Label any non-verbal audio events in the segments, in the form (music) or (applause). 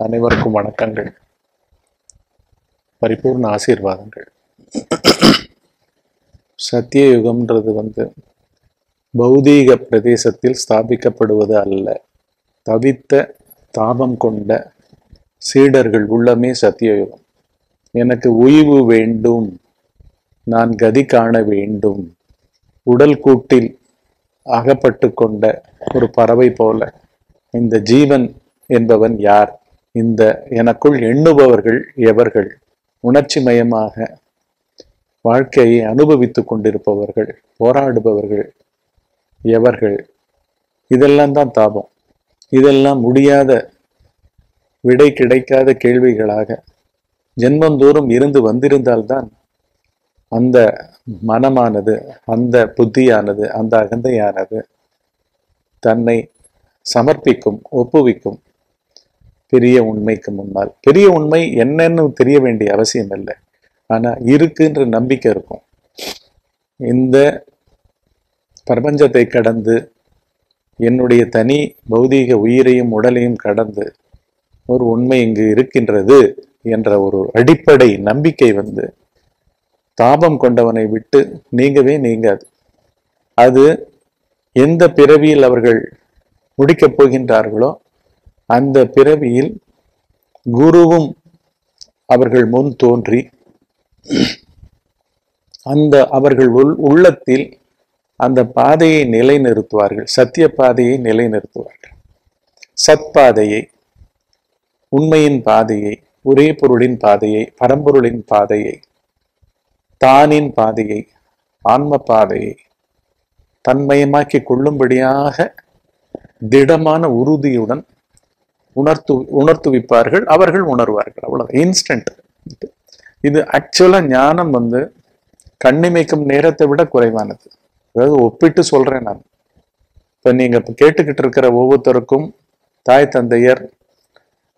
அனைவருக்கும் வணக்கங்கள். பரிபூர்ண ஆசீர்வாதங்கள். சத்தியயுகம்ன்றது வந்து பௌதீக பிரதேசத்தில் ஸ்தாபிக்கப்படுவது அல்ல. தவித்த தாபம் கொண்ட சீடர்கள் உள்ளமே சத்தியயுகம். எனக்கு உய்வு வேண்டும். நான் கதி காண வேண்டும். உடல் கூட்டில் அகப்பட்டு கொண்ட ஒரு பறவை போல இந்த ஜீவன் என்பவன் யார்? இந்த எனக்குள் எண்ணுபவர்கள் எவர்கள்? உணர்ச்சி மயமாக வாழ்க்கையை அனுபவித்துக் கொண்டிருப்பவர்கள் போராடுபவர்கள் எவர்கள்? இதெல்லாம் தான் தாபம். இதெல்லாம் முடியாத விடை கிடைக்காத கேள்விகளாக ஜென்மந்தோறும் இருந்து வந்திருந்தால்தான் அந்த மனமானது அந்த புத்தியானது அந்த அகந்தையானது தன்னை சமர்ப்பிக்கும் ஒப்புவிக்கும். பெரிய உண்மைக்கு முன்னால். பெரிய உண்மை என்னன்னு தெரிய வேண்டிய அவசியம் இல்லை. ஆனால் இருக்குன்ற நம்பிக்கை இருக்கும். இந்த பிரபஞ்சத்தை கடந்து என்னுடைய தனி பௌதீக உயிரையும் உடலையும் கடந்து ஒரு உண்மை இங்கு இருக்கின்றது என்ற ஒரு அடிப்படை நம்பிக்கை வந்து தாபம் கொண்டவனை விட்டு நீங்கவே நீங்காது. அது எந்த பிறவியில் அவர்கள் முடிக்கப் போகின்றார்களோ அந்த பிறவியில் குருவும் அவர்கள் முன் தோன்றி அந்த அவர்கள் உள் உள்ளத்தில் அந்த பாதையை நிலைநிறுத்துவார்கள். சத்திய பாதையை நிலைநிறுத்துவார்கள். சத்பாதையை உண்மையின் பாதையை ஒரே பொருளின் பாதையை பரம்பொருளின் பாதையை தானின் பாதையை ஆன்ம பாதையை தன்மயமாக்கி கொள்ளும்படியாக திடமான உறுதியுடன் உணர்த்து உணர்த்துவிப்பார்கள் அவர்கள் உணர்வார்கள். அவ்வளவு இன்ஸ்டன்ட் இது ஆக்சுவலாக ஞானம் வந்து கண்ணிமைக்கும் நேரத்தை விட குறைவானது. அதாவது ஒப்பிட்டு சொல்கிறேன் நான். இப்போ நீங்கள் இப்போ கேட்டுக்கிட்டு இருக்கிற ஒவ்வொருத்தருக்கும் தாய் தந்தையர்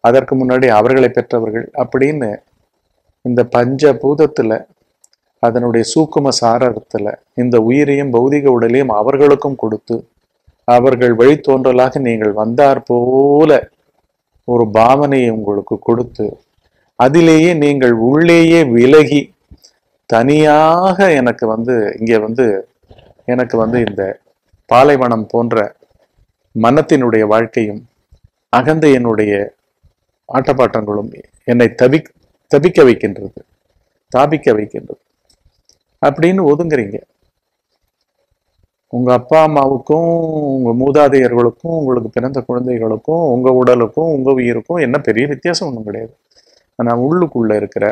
அதற்கு முன்னாடி அவர்களை பெற்றவர்கள் அப்படின்னு இந்த பஞ்ச பூதத்தில் அதனுடைய சூக்கும சாரத்தில் இந்த உயிரையும் பௌதிக உடலையும் அவர்களுக்கும் கொடுத்து அவர்கள் வழித்தோன்றலாக நீங்கள் வந்தார் போல ஒரு பாவனையை உங்களுக்கு கொடுத்து அதிலேயே நீங்கள் உள்ளேயே விலகி தனியாக எனக்கு வந்து இங்கே வந்து எனக்கு வந்து இந்த பாலைவனம் போன்ற மனத்தினுடைய வாழ்க்கையும் அகந்தையனுடைய ஆட்டப்பாட்டங்களும் என்னை தவி தபிக்க வைக்கின்றது தாபிக்க வைக்கின்றது. அப்படின்னு ஒதுங்குறீங்க. உங்கள் அப்பா அம்மாவுக்கும் உங்கள் மூதாதையர்களுக்கும் உங்களுக்கு பிறந்த குழந்தைகளுக்கும் உங்கள் உடலுக்கும் உங்கள் உயிருக்கும் என்ன பெரிய வித்தியாசம் ஒன்றும் கிடையாது. ஆனால் உள்ளுக்குள்ளே இருக்கிற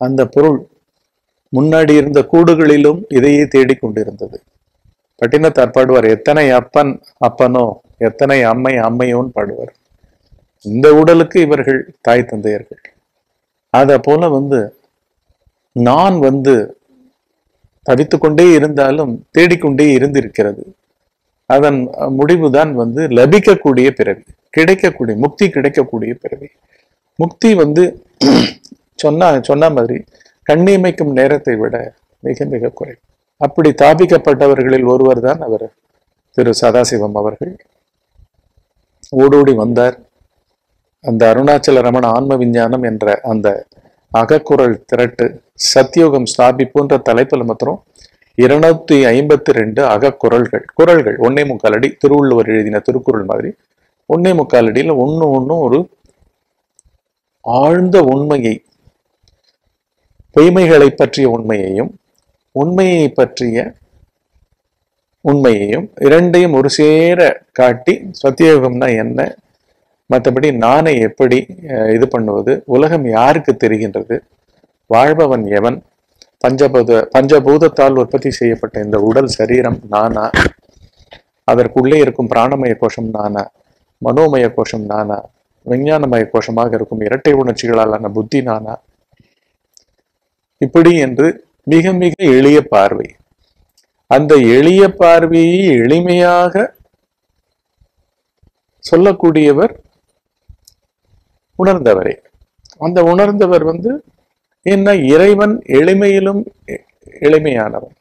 அந்த பொருள் முன்னாடி இருந்த கூடுகளிலும் இதையே தேடிக்கொண்டிருந்தது பட்டினத்தார் பாடுவார் எத்தனை அப்பன் அப்பனோ எத்தனை அம்மை அம்மையோன்னு பாடுவார். இந்த உடலுக்கு இவர்கள் தாய் தந்தையர்கள். அதை போல வந்து நான் வந்து தவித்துக்கொண்டே இருந்தாலும் தேடிக்கொண்டே இருந்திருக்கிறது. அதன் முடிவுதான் வந்து லபிக்கக்கூடிய பிறவி கிடைக்கக்கூடிய முக்தி கிடைக்கக்கூடிய பிறவி. முக்தி வந்து சொன்னா சொன்ன மாதிரி கண்ணியமைக்கும் நேரத்தை விட மிக மிக குறைவு. அப்படி தாபிக்கப்பட்டவர்களில் ஒருவர் தான் அவர் திரு சதாசிவம் அவர்கள். ஓடோடி வந்தார். அந்த அருணாச்சல ரமண ஆன்ம விஞ்ஞானம் என்ற அந்த அகக்குரல் திரட்டு சத்தியோகம் ஸ்தாபிப்புன்ற தலைப்பில் மாத்திரம் இருநூத்தி ஐம்பத்தி ரெண்டு அகக்குரல்கள் குரல்கள் ஒன்னே முக்கால் அடி திருவள்ளுவர் எழுதின திருக்குறள் மாதிரி. ஒன்னே முக்கால் அடியில் ஒன்று ஒன்றும் ஒரு ஆழ்ந்த உண்மையை பொய்மைகளை பற்றிய உண்மையையும் உண்மையை பற்றிய உண்மையையும் இரண்டையும் ஒரு சேர காட்டி சத்தியோகம்னா என்ன மற்றபடி நானை எப்படி இது பண்ணுவது உலகம் யாருக்கு தெரிகின்றது? வாழ்பவன் எவன்? பஞ்சபூத பஞ்சபூதத்தால் உற்பத்தி செய்யப்பட்ட இந்த உடல் சரீரம் நானா? அதற்குள்ளே இருக்கும் பிராணமய கோஷம் நானா? மனோமய கோஷம் நானா? விஞ்ஞானமய கோஷமாக இருக்கும் இரட்டை உணர்ச்சிகளாலான புத்தி நானா? இப்படி என்று மிக மிக எளிய பார்வை. அந்த எளிய பார்வையை எளிமையாக சொல்லக்கூடியவர் உணர்ந்தவரே. அந்த உணர்ந்தவர் வந்து என்ன இறைவன் எளிமையிலும் எளிமையானவன்.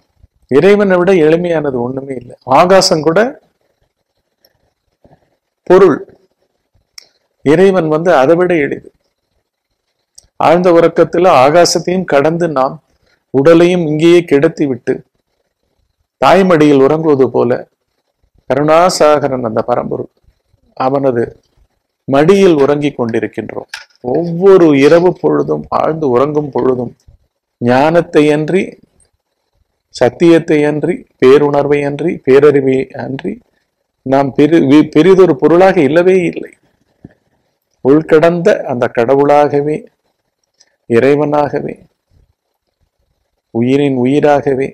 இறைவனை விட எளிமையானது ஒண்ணுமே இல்லை. ஆகாசம் கூட பொருள். இறைவன் வந்து அதை விட எளிது. ஆழ்ந்த உறக்கத்துல ஆகாசத்தையும் கடந்து நாம் உடலையும் இங்கேயே கிடத்தி விட்டு தாய்மடியில் உறங்குவது போல கருணாசாகரன் அந்த பரம்பொருள். அவனது மடியில் உறங்கிக் கொண்டிருக்கின்றோம். ஒவ்வொரு இரவு பொழுதும் ஆழ்ந்து உறங்கும் பொழுதும் ஞானத்தை அன்றி சத்தியத்தை அன்றி பேருணர்வை அன்றி பேரறிவை அன்றி நாம் பெரு வி- பெரிதொரு பொருளாக இல்லவே இல்லை. உள்கடந்த அந்த கடவுளாகவே இறைவனாகவே உயிரின் உயிராகவே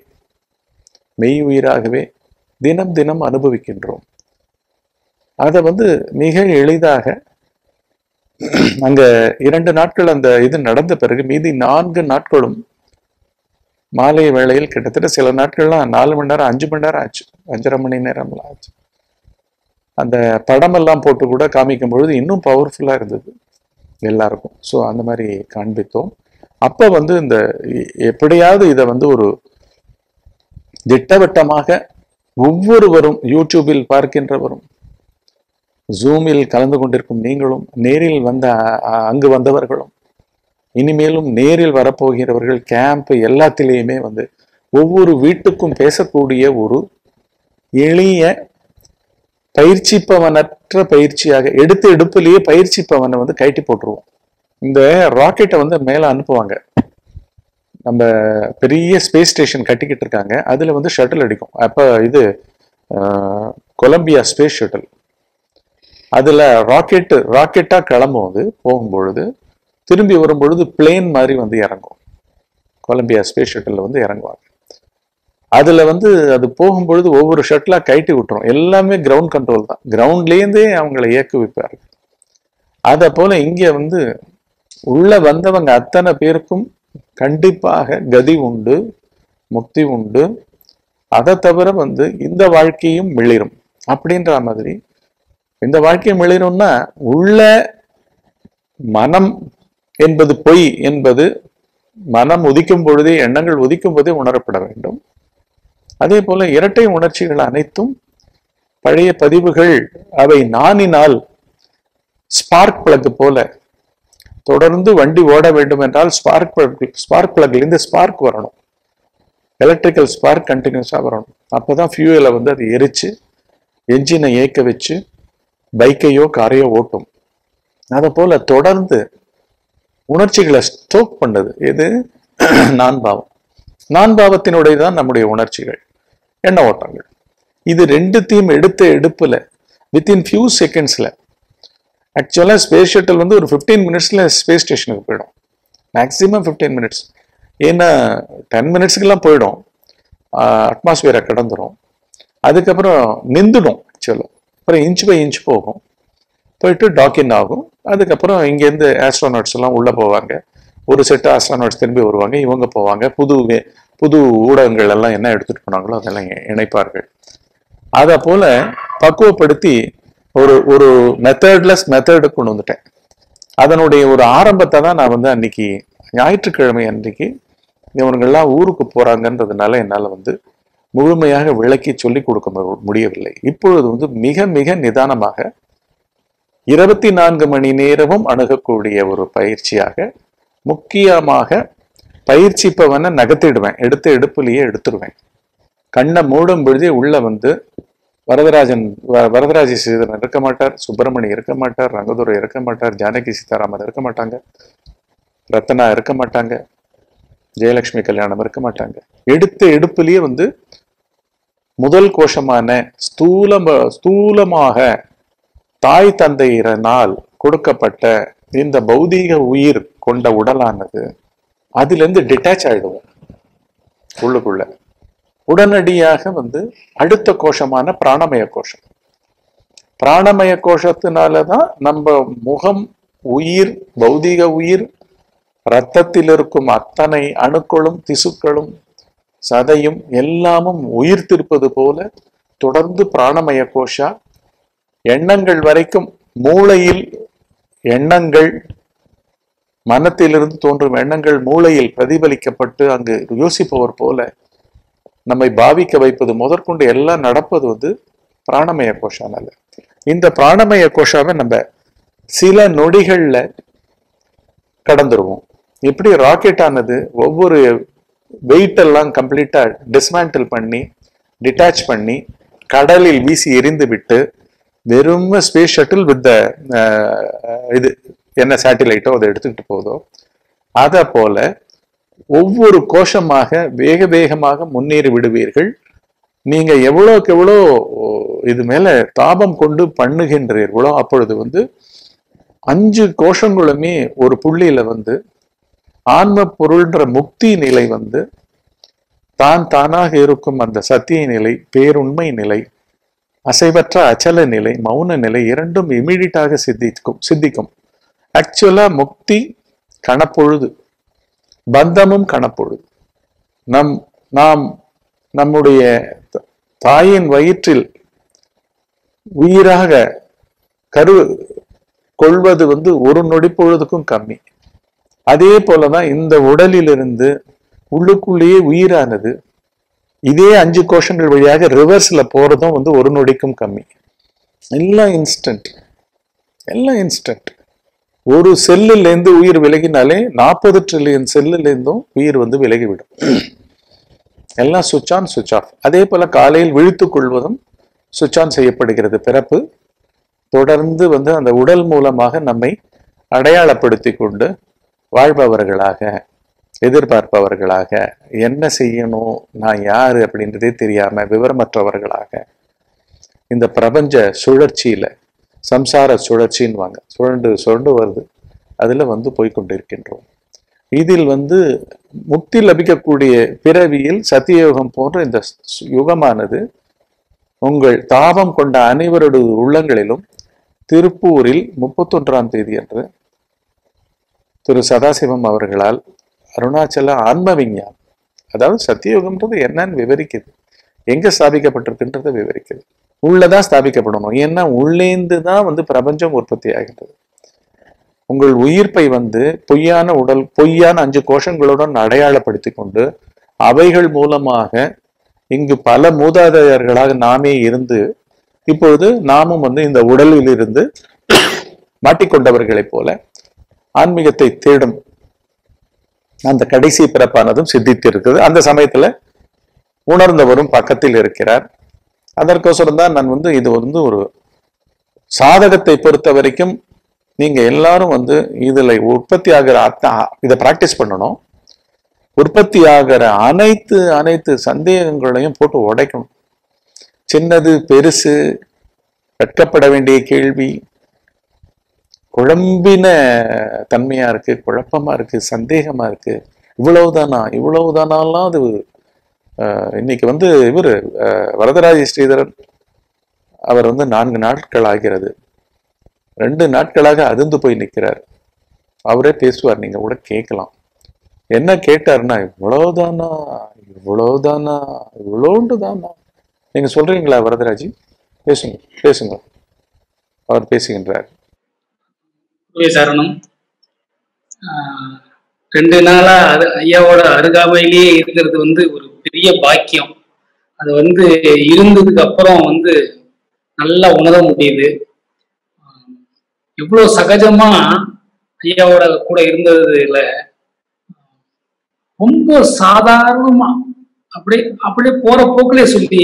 மெய் உயிராகவே தினம் தினம் அனுபவிக்கின்றோம். அதை வந்து மிக எளிதாக அங்க இரண்டு நாட்கள் அந்த இது நடந்த பிறகு மீதி நான்கு நாட்களும் மாலை வேளையில் கிட்டத்தட்ட சில நாட்கள்லாம் நாலு மணி நேரம் அஞ்சு மணி நேரம் ஆச்சு. அஞ்சரை மணி நேரம்லாம் ஆச்சு. அந்த படமெல்லாம் போட்டு கூட காமிக்கும் பொழுது இன்னும் பவர்ஃபுல்லாக இருந்தது எல்லாருக்கும். ஸோ அந்த மாதிரி காண்பித்தோம். அப்போ வந்து இந்த எப்படியாவது இதை வந்து ஒரு திட்டவட்டமாக ஒவ்வொருவரும் யூடியூபில் பார்க்கின்றவரும் ஜூமில் கலந்து கொண்டிருக்கும் நீங்களும் நேரில் வந்த அங்கு வந்தவர்களும் இனிமேலும் நேரில் வரப்போகிறவர்கள் கேம்ப் எல்லாத்திலேயுமே வந்து ஒவ்வொரு வீட்டுக்கும் பேசக்கூடிய ஒரு எளிய பயிற்சிப்பவனற்ற பயிற்சியாக எடுத்து எடுப்புலயே பயிற்சிப்பவனை வந்து கட்டி போட்டுருவோம். இந்த ராக்கெட்டை வந்து மேலே அனுப்புவாங்க. நம்ம பெரிய ஸ்பேஸ் ஸ்டேஷன் கட்டிக்கிட்டு இருக்காங்க. அதில் வந்து ஷட்டில் அடிக்கும். அப்போ இது கொலம்பியா ஸ்பேஸ் ஷட்டில் அதில் ராக்கெட்டு ராக்கெட்டாக கிளம்பும் அது. போகும்பொழுது திரும்பி வரும்பொழுது பிளேன் மாதிரி வந்து இறங்கும். கொலம்பியா ஸ்பேஸ் ஷட்டில் வந்து இறங்குவாங்க. அதில் வந்து அது போகும்பொழுது ஒவ்வொரு ஷட்டிலாக கைட்டி விட்டுரும். எல்லாமே கிரவுண்ட் கண்ட்ரோல் தான். கிரவுண்ட்லேருந்தே அவங்களை இயக்குவிப்பார்கள் அதை போல் இங்கே வந்து உள்ளே வந்தவங்க அத்தனை பேருக்கும் கண்டிப்பாக கதி உண்டு முக்தி உண்டு. அதை தவிர வந்து இந்த வாழ்க்கையும் மிளிரும். அப்படின்ற மாதிரி இந்த வாழ்க்கை மிளிரும்னா உள்ள மனம் என்பது பொய் என்பது மனம் உதிக்கும் பொழுதே எண்ணங்கள் உதிக்கும் போதே உணரப்பட வேண்டும். அதே போல இரட்டை உணர்ச்சிகள் அனைத்தும் பழைய பதிவுகள் அவை நானினால் ஸ்பார்க் பிளக் போல தொடர்ந்து வண்டி ஓட வேண்டும் என்றால் ஸ்பார்க் ஸ்பார்க் பிளக்லேருந்து ஸ்பார்க் வரணும். எலக்ட்ரிக்கல் ஸ்பார்க் கண்டினியூஸாக வரணும். அப்பதான் ஃபியூவலை வந்து அது எரிச்சு என்ஜினை இயக்க வச்சு பைக்கையோ காரையோ ஓட்டும். அதை போல தொடர்ந்து உணர்ச்சிகளை ஸ்டோக் பண்ணுது எது? (clears throat) நான் பாவம் நான் பாவத்தினுடைய தான் நம்முடைய உணர்ச்சிகள் எண்ண ஓட்டங்கள். இது ரெண்டுத்தையும் எடுத்த எடுப்பில் வித்தின் ஃபியூ செகண்ட்ஸில் ஆக்சுவலாக ஸ்பேஸ் ஷட்டில் வந்து ஒரு ஃபிஃப்டீன் மினிட்ஸில் ஸ்பேஸ் ஸ்டேஷனுக்கு போயிடும். மேக்ஸிமம் ஃபிஃப்டீன் மினிட்ஸ் ஏன்னா டென் மினிட்ஸ்க்கெல்லாம் போயிடும். அட்மாஸ்பியரை கடந்துடும் அதுக்கப்புறம் நிந்துடும் ஆக்சுவலாக அப்புறம் இன்ச் பை இன்ச் போகும். போயிட்டு டாக்கின் ஆகும். அதுக்கப்புறம் இங்கேருந்து ஆஸ்ட்ரானாட்ஸ் எல்லாம் உள்ளே போவாங்க. ஒரு செட்டு ஆஸ்ட்ரானாட்ஸ் திரும்பி வருவாங்க. இவங்க போவாங்க. புது வே- புது ஊடகங்கள் எல்லாம் என்ன எடுத்துகிட்டு போனாங்களோ அதெல்லாம் இணைப்பார்கள். அதை போல் பக்குவப்படுத்தி ஒரு ஒரு மெத்தட்லெஸ் மெத்தடு கொண்டு வந்துட்டேன். அதனுடைய ஒரு ஆரம்பத்தை தான் நான் வந்து அன்னைக்கு ஞாயிற்றுக்கிழமை அன்னைக்கு இவங்கெல்லாம் ஊருக்கு போகிறாங்கன்றதுனால என்னால் வந்து முழுமையாக விளக்கி சொல்லிக் கொடுக்க முடியவில்லை. இப்பொழுது வந்து மிக மிக நிதானமாக இருபத்தி நான்கு மணி நேரமும் அணுகக்கூடிய ஒரு பயிற்சியாக முக்கியமாக பயிற்சிப்பவனை நகர்த்திடுவேன். எடுத்து எடுப்புலயே எடுத்துருவேன். கண்ணை மூடும் பொழுதே உள்ள வந்து வரதராஜன் வ- வரதராஜ சீதரன் இருக்க மாட்டார் சுப்பிரமணி இருக்க மாட்டார் ரங்கதுரை இருக்க மாட்டார் ஜானகி சீதாராமன் இருக்க மாட்டாங்க ரத்னா இருக்க மாட்டாங்க ஜெயலட்சுமி கல்யாணம் இருக்க மாட்டாங்க. எடுத்த எடுப்புலயே வந்து முதல் கோஷமான ஸ்தூலம் ஸ்தூலமாக தாய் தந்தையினால் கொடுக்கப்பட்ட இந்த பௌதீக உயிர் கொண்ட உடலானது அதிலிருந்து டிட்டாச் ஆயிடுவோம் உள்ளுக்குள்ள. உடனடியாக வந்து அடுத்த கோஷமான பிராணமய கோஷம். பிராணமய கோஷத்தினாலதான் நம்ம முகம் உயிர் பௌதீக உயிர் ரத்தத்தில் இருக்கும் அத்தனை அணுக்களும் திசுக்களும் சதையும் எல்லாமும் உயிர்த்திருப்பது போல தொடர்ந்து பிராணமய கோஷா எண்ணங்கள் வரைக்கும் மூளையில் எண்ணங்கள் மனத்திலிருந்து தோன்றும் எண்ணங்கள் மூளையில் பிரதிபலிக்கப்பட்டு அங்கு யோசிப்பவர் போல நம்மை பாவிக்க வைப்பது முதற்கொண்டு எல்லாம் நடப்பது வந்து பிராணமய கோஷானால இந்த பிராணமய கோஷாவை நம்ம சில நொடிகளில் கடந்துருவோம். இப்படி ராக்கெட் ஆனது ஒவ்வொரு வெயிட் எல்லாம் கம்ப்ளீட்டா டிஸ்மேண்டில் பண்ணி டிட்டாச் பண்ணி கடலில் வீசி எரிந்து விட்டு வெறும் ஸ்பேஸ் ஷட்டில் வித் இது என்ன சேட்டிலைட்டோ அதை எடுத்துக்கிட்டு போதோ அதை போல ஒவ்வொரு கோஷமாக வேக வேகமாக முன்னேறி விடுவீர்கள். நீங்க எவ்வளோக்கு எவ்வளோ இது மேல தாபம் கொண்டு பண்ணுகின்றீர்களோ அப்பொழுது வந்து அஞ்சு கோஷங்களுமே ஒரு புள்ளியில வந்து ஆன்ம பொருள்ன்ற முக்தி நிலை வந்து தான் தானாக இருக்கும் அந்த சத்திய நிலை பேருண்மை நிலை அசைவற்ற அச்சல நிலை மௌன நிலை இரண்டும் இமீடியட்டாக சித்திக்கும் சித்திக்கும். ஆக்சுவலா முக்தி கணப்பொழுது பந்தமும் கணப்பொழுது நம் நாம் நம்முடைய தாயின் வயிற்றில் உயிராக கரு கொள்வது வந்து ஒரு நொடி பொழுதுக்கும் கம்மி. அதே போலதான் இந்த உடலிலிருந்து உள்ளுக்குள்ளேயே உயிரானது இதே அஞ்சு கோஷங்கள் வழியாக ரிவர்ஸில் போகிறதும் வந்து ஒரு நொடிக்கும் கம்மி. எல்லாம் இன்ஸ்டன்ட் எல்லாம் இன்ஸ்டன்ட் ஒரு செல்லுலேருந்து உயிர் விலகினாலே நாற்பது ட்ரில்லியன் செல்லுலேருந்தும் உயிர் வந்து விலகிவிடும். எல்லாம் சுவிட்ச் ஆன் சுவிச் ஆஃப் அதே போல் காலையில் விழித்து கொள்வதும் சுவிட்ச் ஆன் செய்யப்படுகிறது. பிறப்பு தொடர்ந்து வந்து அந்த உடல் மூலமாக நம்மை அடையாளப்படுத்தி கொண்டு வாழ்பவர்களாக எதிர்பார்ப்பவர்களாக என்ன செய்யணும் நான் யார் அப்படின்றதே தெரியாமல் விவரமற்றவர்களாக இந்த பிரபஞ்ச சுழற்சியில் சம்சார சுழற்சின்னுவாங்க சுழண்டு சுழண்டு வருது அதில் வந்து போய்க்கொண்டிருக்கின்றோம். இதில் வந்து முக்தி லபிக்கக்கூடிய பிறவியில் சத்தியயோகம் போன்ற இந்த யுகமானது உங்கள் தாபம் கொண்ட அனைவருடைய உள்ளங்களிலும் திருப்பூரில் முப்பத்தொன்றாம் தேதி அன்று திரு சதாசிவம் அவர்களால் அருணாச்சல ஆன்ம விஞ்ஞானம் அதாவது சத்தியோகம்ன்றது என்னன்னு விவரிக்குது. எங்க ஸ்தாபிக்கப்பட்டிருக்குன்றதை விவரிக்குது. உள்ளதான் ஸ்தாபிக்கப்படணும். ஏன்னா உள்ளேந்து தான் வந்து பிரபஞ்சம் உற்பத்தி ஆகின்றது. உங்கள் உயிர்ப்பை வந்து பொய்யான உடல் பொய்யான அஞ்சு கோஷங்களுடன் அடையாளப்படுத்தி கொண்டு அவைகள் மூலமாக இங்கு பல மூதாதையர்களாக நாமே இருந்து இப்பொழுது நாமும் வந்து இந்த உடலில் இருந்து மாட்டிக்கொண்டவர்களைப் போல ஆன்மீகத்தை தேடும் அந்த கடைசி பிறப்பானதும் சித்தித்திருக்குது. அந்த சமயத்துல உணர்ந்தவரும் பக்கத்தில் இருக்கிறார். அதற்கோசரம் தான் நான் வந்து இது வந்து ஒரு சாதகத்தை பொறுத்த வரைக்கும் நீங்க எல்லாரும் வந்து இதுல உற்பத்தி ஆகிற அத்தா இதை பிராக்டிஸ் பண்ணணும். உற்பத்தி ஆகிற அனைத்து அனைத்து சந்தேகங்களையும் போட்டு உடைக்கணும். சின்னது பெருசு வெட்கப்பட வேண்டிய கேள்வி குழம்பின தன்மையாக இருக்குது குழப்பமாக இருக்குது சந்தேகமாக இருக்குது இவ்வளவுதானா? இவ்வளவுதானாலாம் அது இன்னைக்கு வந்து இவர் வரதராஜ ஸ்ரீதரன் அவர் வந்து நான்கு நாட்கள் ஆகிறது. ரெண்டு நாட்களாக அதிர்ந்து போய் நிற்கிறார். அவரே பேசுவார் நீங்கள் கூட கேட்கலாம். என்ன கேட்டாருன்னா இவ்வளவுதானா? இவ்வளவுதானா? இவ்வளோண்டு தானா நீங்கள் சொல்கிறீங்களா வரதராஜி? பேசுங்க பேசுங்க. அவர் பேசுகின்றார். சரணம் ரெண்டு நாளா அது ஐயாவோட அருகாமையிலேயே இருக்கிறது வந்து ஒரு பெரிய பாக்கியம். அது வந்து இருந்ததுக்கு அப்புறம் வந்து நல்லா உணர முடியுது. எவ்வளோ எவ்வளவு சகஜமா ஐயாவோட கூட இருந்ததுல ரொம்ப சாதாரணமா அப்படியே அப்படியே போற போக்கிலே சொல்லி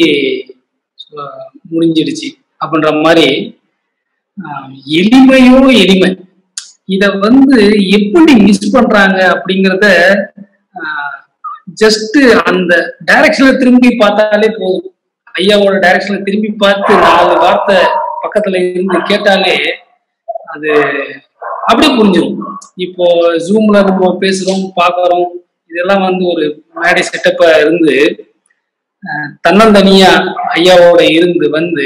முடிஞ்சிடுச்சு அப்படின்ற மாதிரி எளிமையோ எளிமை. இத வந்து எப்படி மிஸ் பண்றாங்க அப்படிங்கிறத ஜஸ்ட் அந்த டைரக்ஷன்ல திரும்பி பார்த்தாலே போதும். ஐயாவோட டைரக்ஷன்ல திரும்பி பார்த்து நாலு வார்த்தை பக்கத்துல இருந்து கேட்டாலே அது அப்படியே புரிஞ்சிடும் இப்போ ஜூம்ல நம்ம பேசுறோம் பாக்குறோம் இதெல்லாம் வந்து ஒரு மேடை செட்டப்பா இருந்து தன்னந்தனியா ஐயாவோட இருந்து வந்து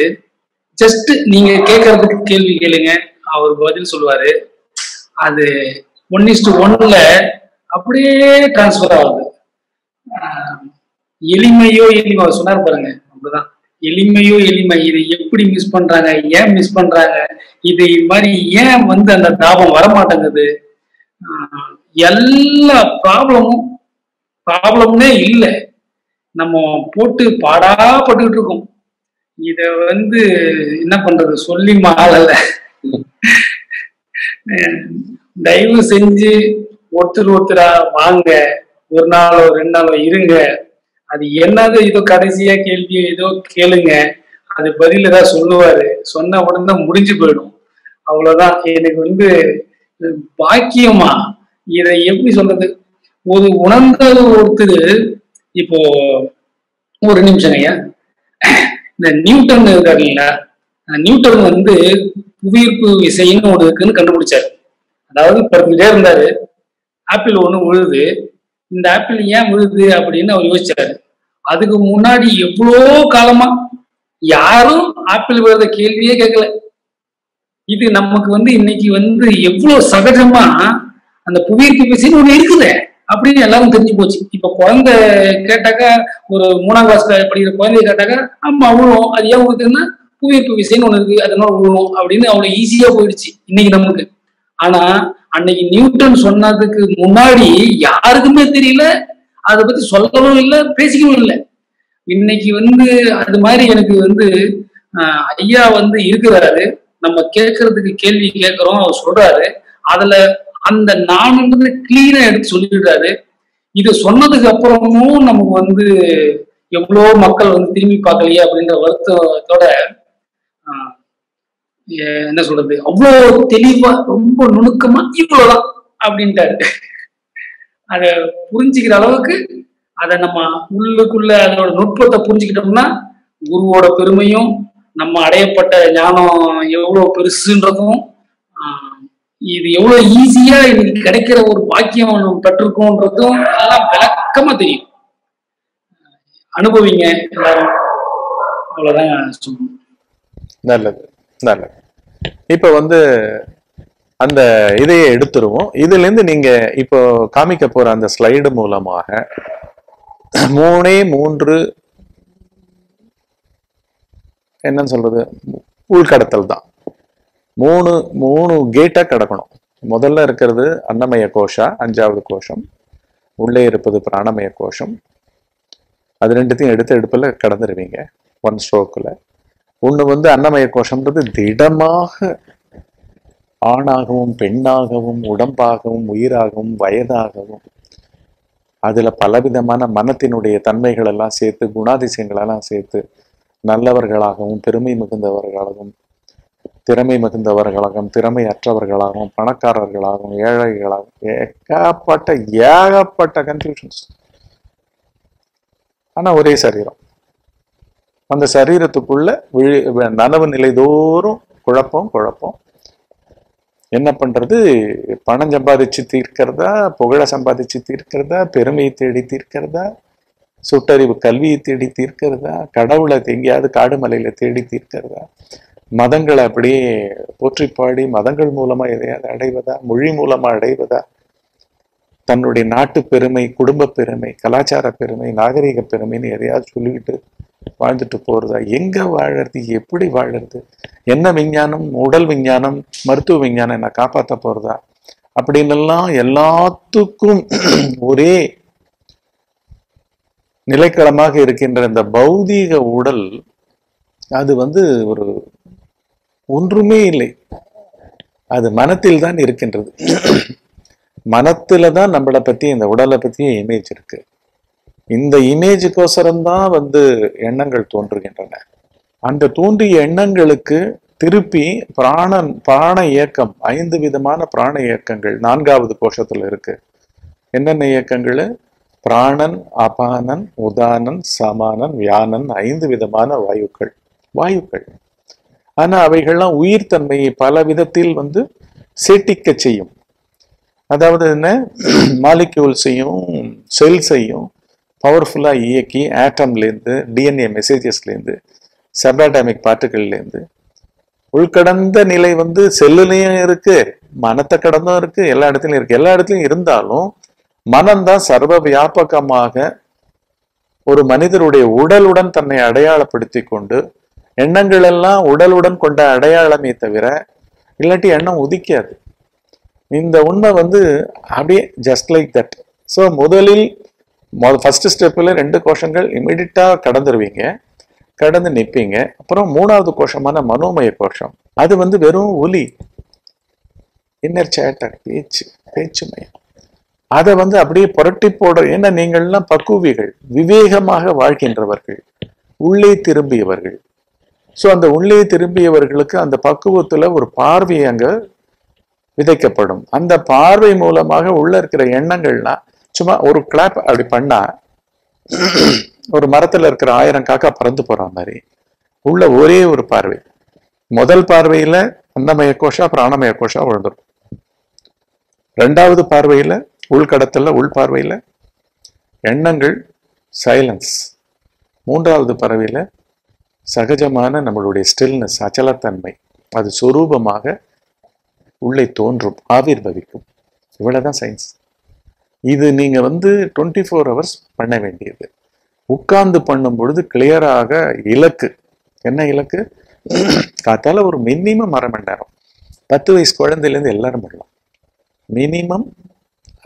ஜஸ்ட் நீங்க கேட்கறதுக்கு கேள்வி கேளுங்க அவர் பதில் சொல்லுவாரு. அது ஒன் இஸ்டு ஒன்ல அப்படியே டிரான்ஸ்ஃபர் ஆகுது. எளிமையோ எளிமை சொன்னார் பாருங்க அப்படிதான். எளிமையோ எளிமை இதை எப்படி மிஸ் பண்றாங்க ஏன் மிஸ் பண்றாங்க இது மாதிரி ஏன் வந்து அந்த தாபம் வரமாட்டேங்குது? எல்லா ப்ராப்ளமும் ப்ராப்ளம்னே இல்லை. நம்ம போட்டு பாடா பட்டுக்கிட்டு இருக்கோம். இத வந்து என்ன பண்றது சொல்லி மாறல. தயவு செஞ்சு ஒருத்தர் ஒருத்தரா வாங்க. ஒரு நாளோ ரெண்டு நாளோ இருங்க. அது என்னது ஏதோ கடைசியா கேள்வியோ ஏதோ கேளுங்க. அது பதில் ஏதாவது சொல்லுவாரு. சொன்ன உடனே தான் முடிஞ்சு போயிடும். அவ்வளவுதான். எனக்கு வந்து பாக்கியமா? இதை எப்படி சொல்றது? ஒரு உணர்ந்த ஒருத்தர் இப்போ ஒரு நிமிஷம் ஐயா. இந்த நியூட்டன் இருக்காரு இல்லைங்களா நியூட்டன் வந்து புவியீர்ப்பு விசைன்னு ஒரு இருக்குன்னு கண்டுபிடிச்சாரு. அதாவது படுத்துக்கிட்டே இருந்தாரு. ஆப்பிள் ஒன்று விழுது இந்த ஆப்பிள் ஏன் விழுது அப்படின்னு அவர் யோசிச்சாரு. அதுக்கு முன்னாடி எவ்வளோ காலமா யாரும் ஆப்பிள் விழுத கேள்வியே கேட்கல. இது நமக்கு வந்து இன்னைக்கு வந்து எவ்வளவு சகஜமா அந்த புவியீர்ப்பு விசைன்னு ஒண்ணு இருக்குது அப்படின்னு எல்லாரும் தெரிஞ்சு போச்சு. இப்ப குழந்தை கேட்டாக்கா ஒரு மூணாம் கிளாஸ் படிக்கிற குழந்தைய கேட்டாக்கா ஆமா அவ்வளோ அது ஏன் கொடுத்துன்னா புவியீர்ப்பு விசைன்னு ஒண்ணு இருக்கு அதனால விழுணும் அப்படின்னு அவ்வளவு ஈஸியா போயிடுச்சு இன்னைக்கு நமக்கு ஆனா அன்னைக்கு நியூட்டன் சொன்னதுக்கு முன்னாடி யாருக்குமே தெரியல அதை பத்தி சொல்லவும் இல்லை பேசிக்கவும் இல்லை. இன்னைக்கு வந்து அது மாதிரி எனக்கு வந்து ஐயா வந்து இருக்கிறாரு. நம்ம கேட்கறதுக்கு கேள்வி கேட்கிறோம் அவர் சொல்றாரு. அதுல அந்த நான்ன்றது கிளீனா எடுத்து சொல்லிடுறாரு. இது சொன்னதுக்கு அப்புறமும் நமக்கு வந்து எவ்வளோ மக்கள் வந்து திரும்பி பார்க்கலையே அப்படின்ற வருத்தத்தோட என்ன சொல்றது? அவ்வளோ தெளிவா ரொம்ப நுணுக்கமா இவ்வளவுதான் அப்படின்ட்டாரு. அத புரிஞ்சுக்கிற அளவுக்கு அதை நம்ம உள்ளுக்குள்ள அதோட நுட்பத்தை புரிஞ்சுக்கிட்டோம்னா குருவோட பெருமையும் நம்ம அடையப்பட்ட ஞானம் எவ்வளவு பெருசுன்றதும் ஆஹ், இது எவ்வளவு ஈஸியா இன்னைக்கு கிடைக்கிற ஒரு பாக்கியம் நம்ம பெற்றிருக்கோன்றதும் எல்லாம் விளக்கமா தெரியும். அனுபவிங்க எல்லாரும். அவ்வளவுதான் சொல்லணும் நல்லது நல்லது. இப்போ வந்து அந்த இதையே எடுத்துருவோம். இதுலேருந்து நீங்கள் இப்போ காமிக்க போகிற அந்த ஸ்லைடு மூலமாக மூணே மூன்று என்னன்னு சொல்றது? உள்கடத்தல் தான். மூணு மூணு கேட்டாக கிடக்கணும். முதல்ல இருக்கிறது அன்னமய கோஷா அஞ்சாவது கோஷம். உள்ளே இருப்பது பிராணமய கோஷம். அது ரெண்டுத்தையும் எடுத்து எடுப்பில் கடந்துருவீங்க. ஒன் ஸ்ட்ரோக்கில் ஒன்று வந்து அன்னமய கோஷம்ன்றது திடமாக ஆணாகவும் பெண்ணாகவும் உடம்பாகவும் உயிராகவும் வயதாகவும் அதில் பலவிதமான மனத்தினுடைய தன்மைகள் எல்லாம் சேர்த்து குணாதிசயங்களெல்லாம் சேர்த்து நல்லவர்களாகவும் பெருமை மிகுந்தவர்களாகவும் திறமை மிகுந்தவர்களாகவும் திறமை அற்றவர்களாகவும் பணக்காரர்களாகவும் ஏழைகளாகவும் ஏகப்பட்ட ஏகப்பட்ட கன்ஃபியூஷன்ஸ் ஆனால் ஒரே சரீரம். அந்த சரீரத்துக்குள்ள விழி நனவு நிலை தோறும் குழப்பம் குழப்பம். என்ன பண்றது? பணம் சம்பாதிச்சு தீர்க்கிறதா? புகழ சம்பாதிச்சு தீர்க்கிறதா? பெருமையை தேடி தீர்க்கிறதா? சுட்டறிவு கல்வியை தேடி தீர்க்கிறதா? கடவுளை எங்கேயாவது காடு மலையில தேடி தீர்க்கிறதா? மதங்களை அப்படியே போற்றி பாடி மதங்கள் மூலமா எதையாவது அடைவதா? மொழி மூலமா அடைவதா? தன்னுடைய நாட்டு பெருமை குடும்ப பெருமை கலாச்சார பெருமை நாகரிக பெருமைன்னு எதையாவது சொல்லிக்கிட்டு வாழ்ந்துட்டு போறதா? எங்கே வாழறது? எப்படி வாழறது? என்ன விஞ்ஞானம்? உடல் விஞ்ஞானம்? மருத்துவ விஞ்ஞானம் என்ன காப்பாற்ற போறதா? அப்படின்னு எல்லாம் எல்லாத்துக்கும் ஒரே நிலைக்களமாக இருக்கின்ற இந்த பௌதீக உடல் அது வந்து ஒரு ஒன்றுமே இல்லை. அது மனத்தில் தான் இருக்கின்றது. மனத்துல தான் நம்மளை பற்றி இந்த உடலை பற்றியும் இமேஜ் இருக்கு. இந்த இமேஜுக்கோசரம் தான் வந்து எண்ணங்கள் தோன்றுகின்றன. அந்த தோன்றிய எண்ணங்களுக்கு திருப்பி பிராணன் பிராண இயக்கம் ஐந்து விதமான பிராண இயக்கங்கள் நான்காவது கோஷத்துல இருக்கு. என்னென்ன இயக்கங்கள்? பிராணன் அபானன் உதானன் சமானன் வியானன் ஐந்து விதமான வாயுக்கள் வாயுக்கள். ஆனா அவைகள்லாம் உயிர் தன்மையை பல விதத்தில் வந்து செட்டிக்க செய்யும். அதாவது என்ன? (clears throat) மாலிக்யூல்ஸையும் செல்ஸையும் பவர்ஃபுல்லாக இயக்கி ஆட்டம்லேருந்து டிஎன்ஏ மெசேஜஸ்லேருந்து செபாடாமிக் பார்ட்டிகள்லேருந்து உள்கடந்த நிலை வந்து செல்லுலையும் இருக்குது மனத்தை கடந்தும் இருக்குது எல்லா இடத்துலையும் இருக்குது எல்லா இடத்துலையும் இருந்தாலும் மனம்தான் சர்வ வியாபகமாக ஒரு மனிதருடைய உடலுடன் தன்னை அடையாளப்படுத்தி கொண்டு எண்ணங்கள் எல்லாம் உடலுடன் கொண்ட அடையாளமே தவிர இல்லாட்டி எண்ணம் உதிக்காது. இந்த உண்மை வந்து அப்படியே ஜஸ்ட் லைக் தட் ஸோ முதலில் ஃபர்ஸ்ட் ஸ்டெப்பில் ரெண்டு கோஷங்கள் இமிடியட்டாக கடந்துருவீங்க. கடந்து நிற்பீங்க அப்புறம் மூணாவது கோஷமான மனோமய கோஷம். அது வந்து வெறும் ஒலி. இன்னர் சேட்டர் பேச்சு பேச்சு மயம். அதை வந்து அப்படியே புரட்டி போட ஏன்னா நீங்கள்லாம் பக்குவிகள். விவேகமாக வாழ்கின்றவர்கள். உள்ளே திரும்பியவர்கள். ஸோ அந்த உள்ளே திரும்பியவர்களுக்கு அந்த பக்குவத்தில் ஒரு பார்வை அங்கே விதைக்கப்படும். அந்த பார்வை மூலமாக உள்ள இருக்கிற எண்ணங்கள்லாம் சும்மா ஒரு கிளாப் அப்படி பண்ணா ஒரு மரத்துல இருக்கிற ஆயிரம் காக்கா பறந்து போற மாதிரி. உள்ள ஒரே ஒரு பார்வை. முதல் பார்வையில அன்னமய கோஷா பிராணமய கோஷா விழுந்துடும் ரெண்டாவது பார்வையில உள்கடத்தல்ல உள் பார்வையில எண்ணங்கள் சைலன்ஸ் மூன்றாவது பறவையில் சகஜமான நம்மளுடைய ஸ்டில்னஸ் அச்சலத்தன்மை. அது சுரூபமாக உள்ளே தோன்றும் ஆவிர்பவிக்கும் இவ்வளவுதான் சயின்ஸ் இது நீங்கள் வந்து டுவெண்ட்டி ஃபோர் ஹவர்ஸ் பண்ண வேண்டியது. உட்கார்ந்து பண்ணும் பொழுது கிளியராக இலக்கு. என்ன இலக்கு? காத்தால ஒரு மினிமம் அரை மணி நேரம். பத்து வயசு குழந்தையிலேருந்து எல்லாரும் பண்ணலாம். மினிமம்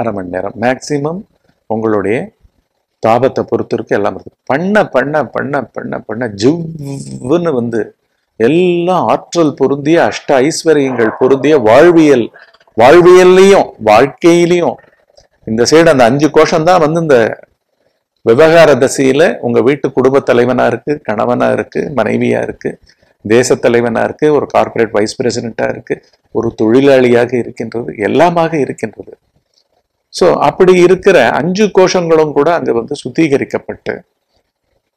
அரை மணி நேரம். மேக்சிமம் உங்களுடைய தாபத்தை பொறுத்திருக்கு எல்லாம் இருக்குது பண்ண பண்ண பண்ண பண்ண பண்ண ஜிவ்வுன்னு வந்து எல்லாம் ஆற்றல் பொருந்திய அஷ்ட ஐஸ்வர்யங்கள் பொருந்திய வாழ்வியல் வாழ்வியல்லையும் வாழ்க்கையிலையும் இந்த சைடு அந்த அஞ்சு கோஷம் தான் வந்து இந்த விவகார தசையில உங்க வீட்டு குடும்ப தலைவனா இருக்கு கணவனா இருக்கு மனைவியா இருக்கு தேச தலைவனா இருக்கு ஒரு கார்ப்பரேட் வைஸ் பிரசிடென்ட்டா இருக்கு ஒரு தொழிலாளியாக இருக்கின்றது எல்லாமாக இருக்கின்றது. ஸோ அப்படி இருக்கிற அஞ்சு கோஷங்களும் கூட அங்கே வந்து சுத்திகரிக்கப்பட்டு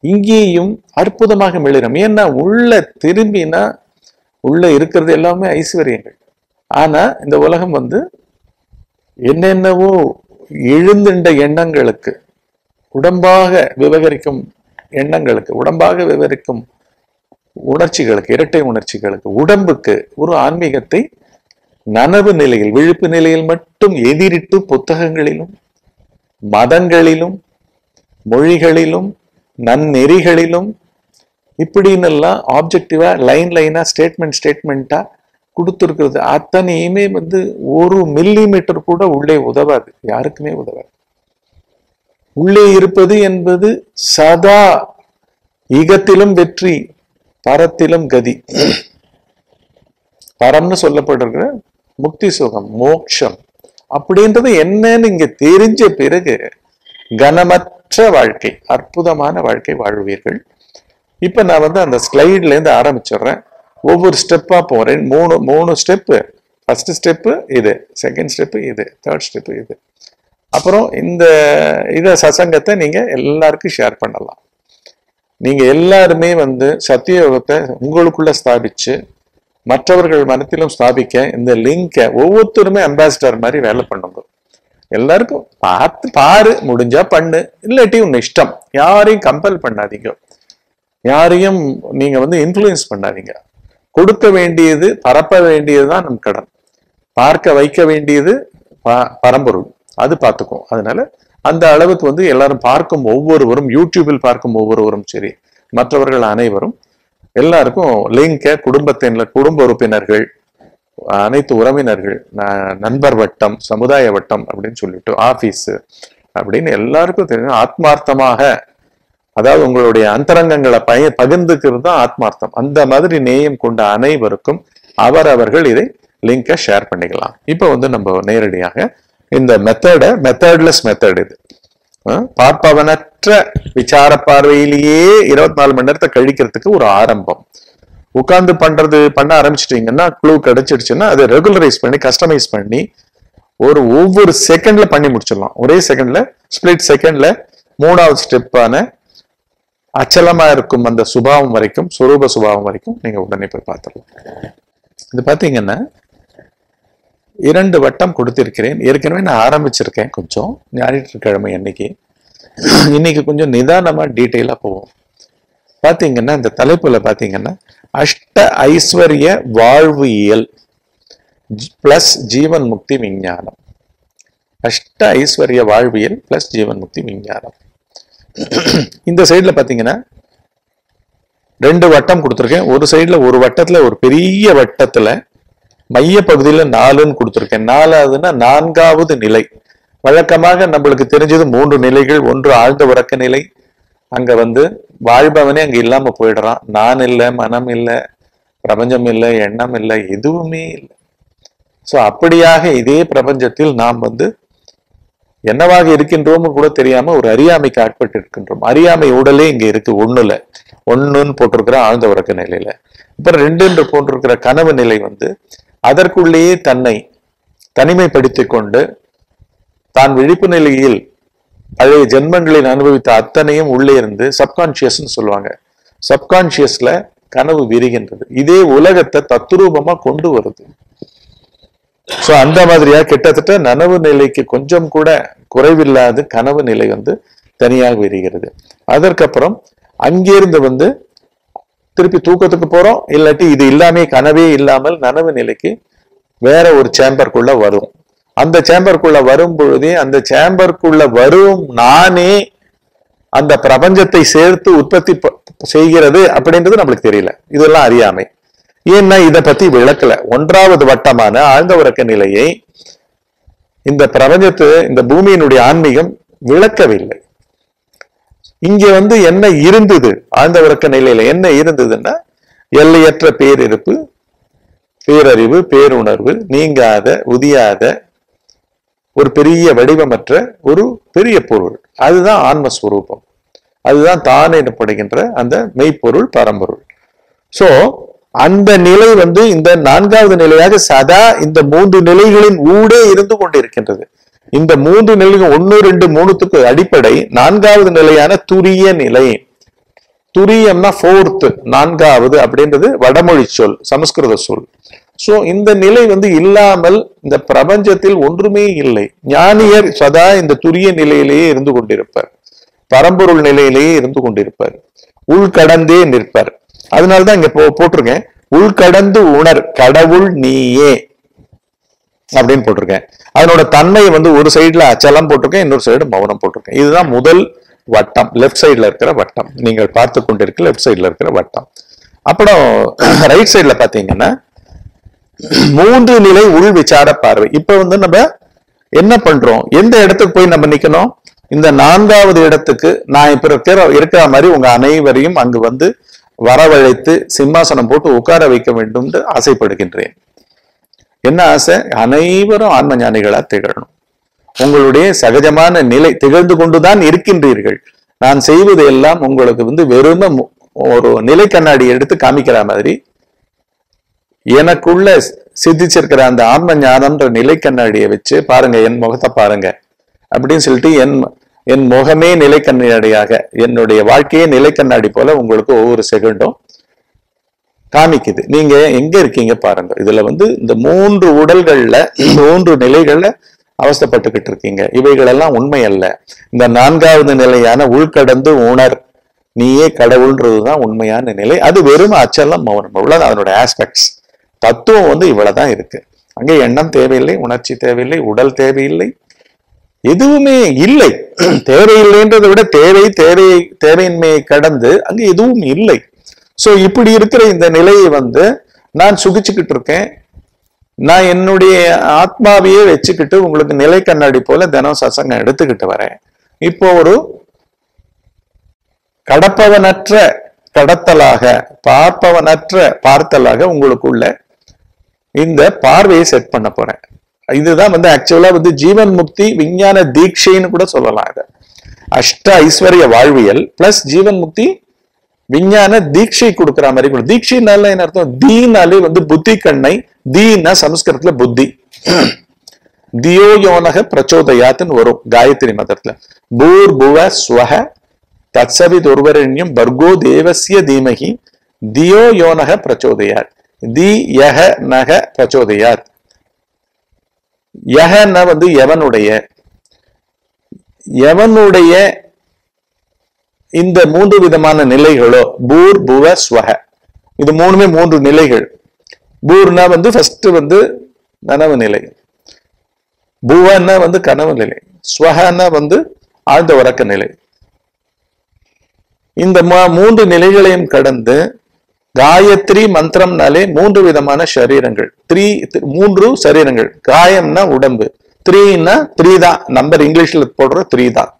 இங்கேயும் அற்புதமாக மிளிரும். ஏன்னா உள்ள திரும்பினா உள்ள இருக்கிறது எல்லாமே ஐஸ்வர்யங்கள். ஆனா இந்த உலகம் வந்து என்னென்னவோ எழுந்துண்ட எண்ணங்களுக்கு உடம்பாக விவகரிக்கும் எண்ணங்களுக்கு உடம்பாக விவரிக்கும் உணர்ச்சிகளுக்கு இரட்டை உணர்ச்சிகளுக்கு உடம்புக்கு ஒரு ஆன்மீகத்தை நனவு நிலையில் விழிப்பு நிலையில் மட்டும் எதிரிட்டு புத்தகங்களிலும் மதங்களிலும் மொழிகளிலும் நன்னெறிகளிலும் இப்படின்னெல்லாம் ஆப்ஜெக்டிவா லைன் லைனா ஸ்டேட்மெண்ட் ஸ்டேட்மெண்ட்டா கொடுத்துருக்கிறது. அத்தனையுமே வந்து ஒரு மில்லி மீட்டர் கூட உள்ளே உதவாது. யாருக்குமே உதவாது. உள்ளே இருப்பது என்பது சதா ஈகத்திலும் வெற்றி பரத்திலும் கதி. பரம்னு சொல்லப்படுகிற முக்தி சுகம் மோக்ஷம். அப்படின்றது என்னன்னு இங்க தெரிஞ்ச பிறகு கனமற்ற வாழ்க்கை அற்புதமான வாழ்க்கை வாழ்வீர்கள். இப்ப நான் வந்து அந்த ஸ்லைட்ல இருந்து ஆரம்பிச்சிடுறேன். ஒவ்வொரு ஸ்டெப்பாக போகிறேன் மூணு மூணு ஸ்டெப்பு ஃபஸ்ட்டு ஸ்டெப்பு இது. செகண்ட் ஸ்டெப்பு இது. தேர்ட் ஸ்டெப்பு இது. அப்புறம் இந்த இதை சசங்கத்தை நீங்கள் எல்லாருக்கும் ஷேர் பண்ணலாம். நீங்கள் எல்லாருமே வந்து சத்தியோகத்தை உங்களுக்குள்ளே ஸ்தாபிச்சு மற்றவர்கள் மனத்திலும் ஸ்தாபிக்க இந்த லிங்கை ஒவ்வொருத்தருமே அம்பாசிடர் மாதிரி வேலை பண்ணுங்க. எல்லாருக்கும் பார்த்து பாரு முடிஞ்சா பண்ணு. இல்லாட்டி உன் இஷ்டம். யாரையும் கம்பல் பண்ணாதீங்க. யாரையும் நீங்க வந்து இன்ஃப்ளூயன்ஸ் பண்ணாதீங்க. கொடுக்க வேண்டியது பரப்ப வேண்டியதுதான் நம் கடன். பார்க்க வைக்க வேண்டியது ப- பரம்பொருள். அது பார்த்துக்கும் அதனால அந்த அளவுக்கு வந்து எல்லாரும் பார்க்கும் ஒவ்வொருவரும் யூடியூபில் பார்க்கும் ஒவ்வொருவரும் சரி மற்றவர்கள் அனைவரும் எல்லாருக்கும் லிங்கை குடும்பத்தின் குடும்ப உறுப்பினர்கள் அனைத்து உறவினர்கள் ந- நண்பர் வட்டம் சமுதாய வட்டம் அப்படின்னு சொல்லிட்டு ஆபீஸ் அப்படின்னு எல்லாருக்கும் தெரியும். ஆத்மார்த்தமாக அதாவது உங்களுடைய அந்தரங்கங்களை பய பகிர்ந்துக்கிறது தான் ஆத்மார்த்தம். அந்த மாதிரி நேயம் கொண்ட அனைவருக்கும் அவரவர்கள் இதை லிங்கை ஷேர் பண்ணிக்கலாம். இப்போ வந்து நம்ம நேரடியாக இந்த மெத்தடை மெத்தட்லெஸ் மெத்தட் இது. பார்ப்பவனற்ற விசார பார்வையிலேயே இருபத்தி நாலு மணி நேரத்தை கழிக்கிறதுக்கு ஒரு ஆரம்பம். உட்கார்ந்து பண்றது பண்ண ஆரம்பிச்சிட்டீங்கன்னா க்ளூ கிடைச்சிடுச்சுன்னா அதை ரெகுலரைஸ் பண்ணி கஸ்டமைஸ் பண்ணி ஒரு ஒவ்வொரு செகண்ட்ல பண்ணி முடிச்சிடலாம். ஒரே செகண்ட்ல ஸ்பிளிட் செகண்ட்ல மூணாவது ஸ்டெப்பான அச்சலமா இருக்கும் அந்த சுபாவம் வரைக்கும் சுரூப சுபாவம் வரைக்கும் நீங்க உடனே போய் பார்த்துடலாம் இது பார்த்தீங்கன்னா இரண்டு வட்டம் கொடுத்திருக்கிறேன். ஏற்கனவே நான் ஆரம்பிச்சிருக்கேன் கொஞ்சம். ஞாயிற்றுக்கிழமை அன்னைக்கு. இன்னைக்கு கொஞ்சம் நிதானமா டீட்டெயிலா போவோம். பார்த்தீங்கன்னா இந்த தலைப்புல பார்த்தீங்கன்னா அஷ்ட ஐஸ்வர்ய வாழ்வியல் பிளஸ் ஜீவன் முக்தி விஞ்ஞானம். அஷ்ட ஐஸ்வர்ய வாழ்வியல் பிளஸ் ஜீவன் முக்தி விஞ்ஞானம். இந்த சைடில் பார்த்தீங்கன்னா ரெண்டு வட்டம் கொடுத்துருக்கேன். ஒரு சைடில் ஒரு வட்டத்தில் ஒரு பெரிய வட்டத்தில் மைய பகுதியில் நாலுன்னு கொடுத்துருக்கேன். நாலாவதுன்னா நான்காவது நிலை. வழக்கமாக நம்மளுக்கு தெரிஞ்சது மூன்று நிலைகள். ஒன்று ஆழ்ந்த உறக்க நிலை. அங்க வந்து வாழ்பவனே அங்கே இல்லாமல் போயிடுறான். நான் இல்லை மனம் இல்லை பிரபஞ்சம் இல்லை எண்ணம் இல்லை எதுவுமே இல்லை. ஸோ அப்படியாக இதே பிரபஞ்சத்தில் நாம் வந்து என்னவாக இருக்கின்றோம்னு கூட தெரியாம ஒரு அறியாமைக்கு ஆட்பட்டு இருக்கின்றோம். அறியாமை உடலே இங்க இருக்கு ஒண்ணுல. ஒண்ணுன்னு போட்டிருக்கிற ஆழ்ந்த உறக்க நிலையில. அப்புறம் ரெண்டு என்று போட்டிருக்கிற கனவு நிலை வந்து அதற்குள்ளேயே தன்னை தனிமைப்படுத்திக் கொண்டு தான் விழிப்பு நிலையில் பழைய ஜென்மங்களில் அனுபவித்த அத்தனையும் உள்ளே இருந்து சப்கான்சியஸ்ன்னு சொல்லுவாங்க. சப்கான்சியஸ்ல கனவு விரிகின்றது. இதே உலகத்தை தத்துரூபமா கொண்டு வருது. சோ அந்த மாதிரியா? கிட்டத்தட்ட நனவு நிலைக்கு கொஞ்சம் கூட குறைவில்லாத கனவு நிலை வந்து தனியாக விரிகிறது அதற்கப்புறம் அங்கிருந்து வந்து திருப்பி தூக்கத்துக்கு போறோம். இல்லாட்டி இது இல்லாமே கனவே இல்லாமல் நனவு நிலைக்கு வேற ஒரு சேம்பர்க்குள்ள வரும். அந்த சேம்பருக்குள்ள வரும் பொழுதே அந்த சேம்பருக்குள்ள வரும் நானே அந்த பிரபஞ்சத்தை சேர்த்து உற்பத்தி ப- செய்கிறது அப்படின்றது நம்மளுக்கு தெரியல. இதெல்லாம் அறியாமை. ஏன்னா இதை பத்தி விளக்கல. ஒன்றாவது வட்டமான ஆழ்ந்த உறக்க நிலையை இந்த பிரபஞ்சத்து இந்த பூமியினுடைய ஆன்மீகம் விளக்கவில்லை. இங்க வந்து என்ன இருந்தது? ஆழ்ந்த உறக்க நிலையில என்ன இருந்ததுன்னா எல்லையற்ற பேரிருப்பு பேரறிவு பேருணர்வு நீங்காத உதியாத ஒரு பெரிய வடிவமற்ற ஒரு பெரிய பொருள். அதுதான் ஆன்மஸ்வரூபம். அதுதான் தான் எனப்படுகின்ற அந்த மெய்ப்பொருள் பரம்பொருள். சோ அந்த நிலை வந்து இந்த நான்காவது நிலையாக சதா இந்த மூன்று நிலைகளின் ஊடே இருந்து கொண்டிருக்கின்றது. இந்த மூன்று நிலைகள் ஒன்னு ரெண்டு மூணுத்துக்கு அடிப்படை நான்காவது நிலையான துரிய நிலை. துரியம்னா ஃபோர்த்து நான்காவது அப்படின்றது வடமொழி சொல் சமஸ்கிருத சொல். சோ இந்த நிலை வந்து இல்லாமல் இந்த பிரபஞ்சத்தில் ஒன்றுமே இல்லை. ஞானியர் சதா இந்த துரிய நிலையிலேயே இருந்து கொண்டிருப்பார். பரம்பொருள் நிலையிலேயே இருந்து கொண்டிருப்பார். உள்கடந்தே நிற்பார். அதனால தான் இங்க போ- போட்டிருக்கேன். உள்கடந்து உணர் கடவுள் நீயே அப்படின்னு போட்டிருக்கேன். அதனோட தன்மையை வந்து ஒரு சைடுல அச்சலம் போட்டிருக்கேன் இன்னொரு சைடு மௌனம் போட்டிருக்கேன். இதுதான் முதல் வட்டம் லெஃப்ட் சைடுல இருக்கிற வட்டம். நீங்கள் பார்த்து கொண்டிருக்க லெஃப்ட் சைடுல இருக்கிற வட்டம். அப்புறம் ரைட் சைடுல பாத்தீங்கன்னா மூன்று நிலை உள் விசார பார்வை. இப்போ வந்து நம்ம என்ன பண்றோம்? எந்த இடத்துக்கு போய் நம்ம நிக்கணும்? இந்த நான்காவது இடத்துக்கு நான் இப்ப இருக்கிற இருக்கிற மாதிரி உங்க அனைவரையும் அங்கு வந்து வரவழைத்து சிம்மாசனம் போட்டு உட்கார வைக்க வேண்டும் என்று ஆசைப்படுகின்றேன். என்ன ஆசை? அனைவரும் ஆன்ம ஞானிகளா திகழணும். உங்களுடைய சகஜமான நிலை திகழ்ந்து கொண்டுதான் இருக்கின்றீர்கள். நான் செய்வது எல்லாம் உங்களுக்கு வந்து வெறும ஒரு நிலை கண்ணாடி எடுத்து காமிக்கிற மாதிரி. எனக்குள்ள சித்திச்சிருக்கிற அந்த ஆன்ம ஞானம்ன்ற நிலை கண்ணாடியை வச்சு பாருங்க என் முகத்தை பாருங்க. அப்படின்னு சொல்லிட்டு என் என் முகமே நிலைக்கண்ணாடியாக என்னுடைய வாழ்க்கையே நிலைக்கண்ணாடி போல உங்களுக்கு ஒவ்வொரு செகண்டும் காமிக்குது. நீங்க எங்க இருக்கீங்க பாருங்க. இதுல வந்து இந்த மூன்று உடல்கள்ல மூன்று நிலைகள்ல அவஸ்தைப்பட்டுக்கிட்டு இருக்கீங்க. இவைகளெல்லாம் உண்மை அல்ல. இந்த நான்காவது நிலையான உள்கடந்து உணர் நீயே கடவுள்ன்றதுதான் உண்மையான நிலை. அது வெறும் அச்சலம் மௌனம். இவ்வளவு அதனோட ஆஸ்பெக்ட்ஸ் தத்துவம் வந்து இவ்வளவுதான் இருக்கு. அங்கே எண்ணம் தேவையில்லை உணர்ச்சி தேவையில்லை உடல் தேவையில்லை எதுவுமே இல்லை. தேவையில்லைன்றதை விட தேவை தேவை தேவையின்மையை கடந்து அங்கு எதுவும் இல்லை. ஸோ இப்படி இருக்கிற இந்த நிலையை வந்து நான் சுகிச்சுக்கிட்டு இருக்கேன். நான் என்னுடைய ஆத்மாவையே வச்சுக்கிட்டு உங்களுக்கு நிலை கண்ணாடி போல தினம் சசங்கம் எடுத்துக்கிட்டு வரேன். இப்போ ஒரு கடப்பவனற்ற கடத்தலாக பார்ப்பவனற்ற பார்த்தலாக உங்களுக்குள்ள இந்த பார்வையை செட் பண்ண போறேன். இதுதான் வந்து ஆக்சுவலா வந்து ஜீவன் முக்தி விஞ்ஞான தீட்சைன்னு கூட சொல்லலாம் இதை. அஷ்ட ஐஸ்வர்ய வாழ்வியல் பிளஸ் ஜீவன் முக்தி விஞ்ஞான தீட்சை கொடுக்கிற மாதிரி கூட. தீட்சைனால என்ன அர்த்தம்? தீனாலே வந்து புத்தி கண்ணை தீனா சமஸ்கிருதத்துல புத்தி. தியோ யோனக பிரச்சோதயாத்துன்னு வரும் காயத்ரி மதத்துல. பூர் புவ ஸ்வஹ தத்சவித் ஒருவரண்யம் பர்கோ தேவசிய தீமகி தியோ யோனக பிரச்சோதயாத். தி யக நக பிரச்சோதயாத். யகன்னா வந்து எவனுடைய எவனுடைய இந்த மூன்று விதமான நிலைகளோ பூர் புவ ஸ்வஹ. இது மூணுமே மூன்று நிலைகள். பூர்னா வந்து ஃபர்ஸ்ட் வந்து நனவு நிலை. புவன்னா வந்து கனவு நிலை. ஸ்வகன்னா வந்து ஆழ்ந்த உறக்க நிலை. இந்த மூன்று நிலைகளையும் கடந்து காயத்ரி மந்திரம்னாலே மூன்று விதமான சரீரங்கள். த்ரீ மூன்று சரீரங்கள். காயம்னா உடம்பு. த்ரீன்னா த்ரீ தான். நம்பர் இங்கிலீஷ்ல போடுற த்ரீ தான்.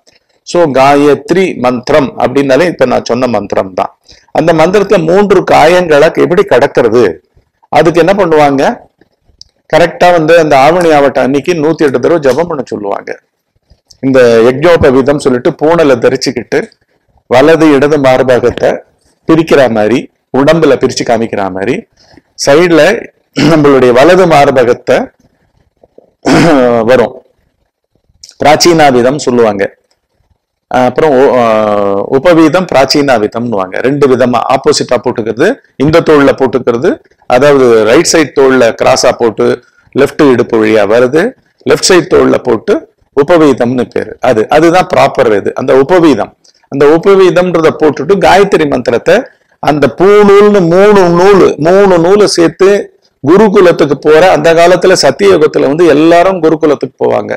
ஸோ காயத்ரி மந்திரம் அப்படின்னாலே இப்ப நான் சொன்ன மந்திரம் தான். அந்த மந்திரத்துல மூன்று காயங்களை எப்படி கடக்கிறது? அதுக்கு என்ன பண்ணுவாங்க? கரெக்டா வந்து அந்த ஆவணி ஆவட்டம் அன்னைக்கு நூத்தி எட்டு தடவை ஜெபம் பண்ண சொல்லுவாங்க. இந்த யக்ஞோபவீதம் சொல்லிட்டு பூனலை தரிச்சுக்கிட்டு வலது இடது மார்பகத்தை பிரிக்கிற மாதிரி உடம்புல பிரிச்சு காமிக்கிற மாதிரி. சைடுல நம்மளுடைய வலது மார்பகத்தை வரும். பிராச்சீனாவிதம் சொல்லுவாங்க. அப்புறம் உபவீதம் பிராச்சீனாவிதம்னுவாங்க. ரெண்டு விதமா ஆப்போசிட்டா போட்டுக்கிறது இந்த தோல்ல போட்டுக்கிறது அதாவது ரைட் சைட் தோல்ல கிராஸா போட்டு லெஃப்ட் இடுப்பு வழியா வருது லெஃப்ட் சைடு தோல்ல போட்டு உபவீதம்னு பேரு. அது அதுதான் ப்ராப்பர் இது. அந்த உபவீதம். அந்த உபவீதம்ன்றத போட்டுட்டு காயத்ரி மந்திரத்தை அந்த பூநூல்னு மூணு நூல் மூணு நூலை சேர்த்து குருகுலத்துக்கு போற அந்த காலத்துல சத்தியயுகத்துல வந்து எல்லாரும் குருகுலத்துக்கு போவாங்க.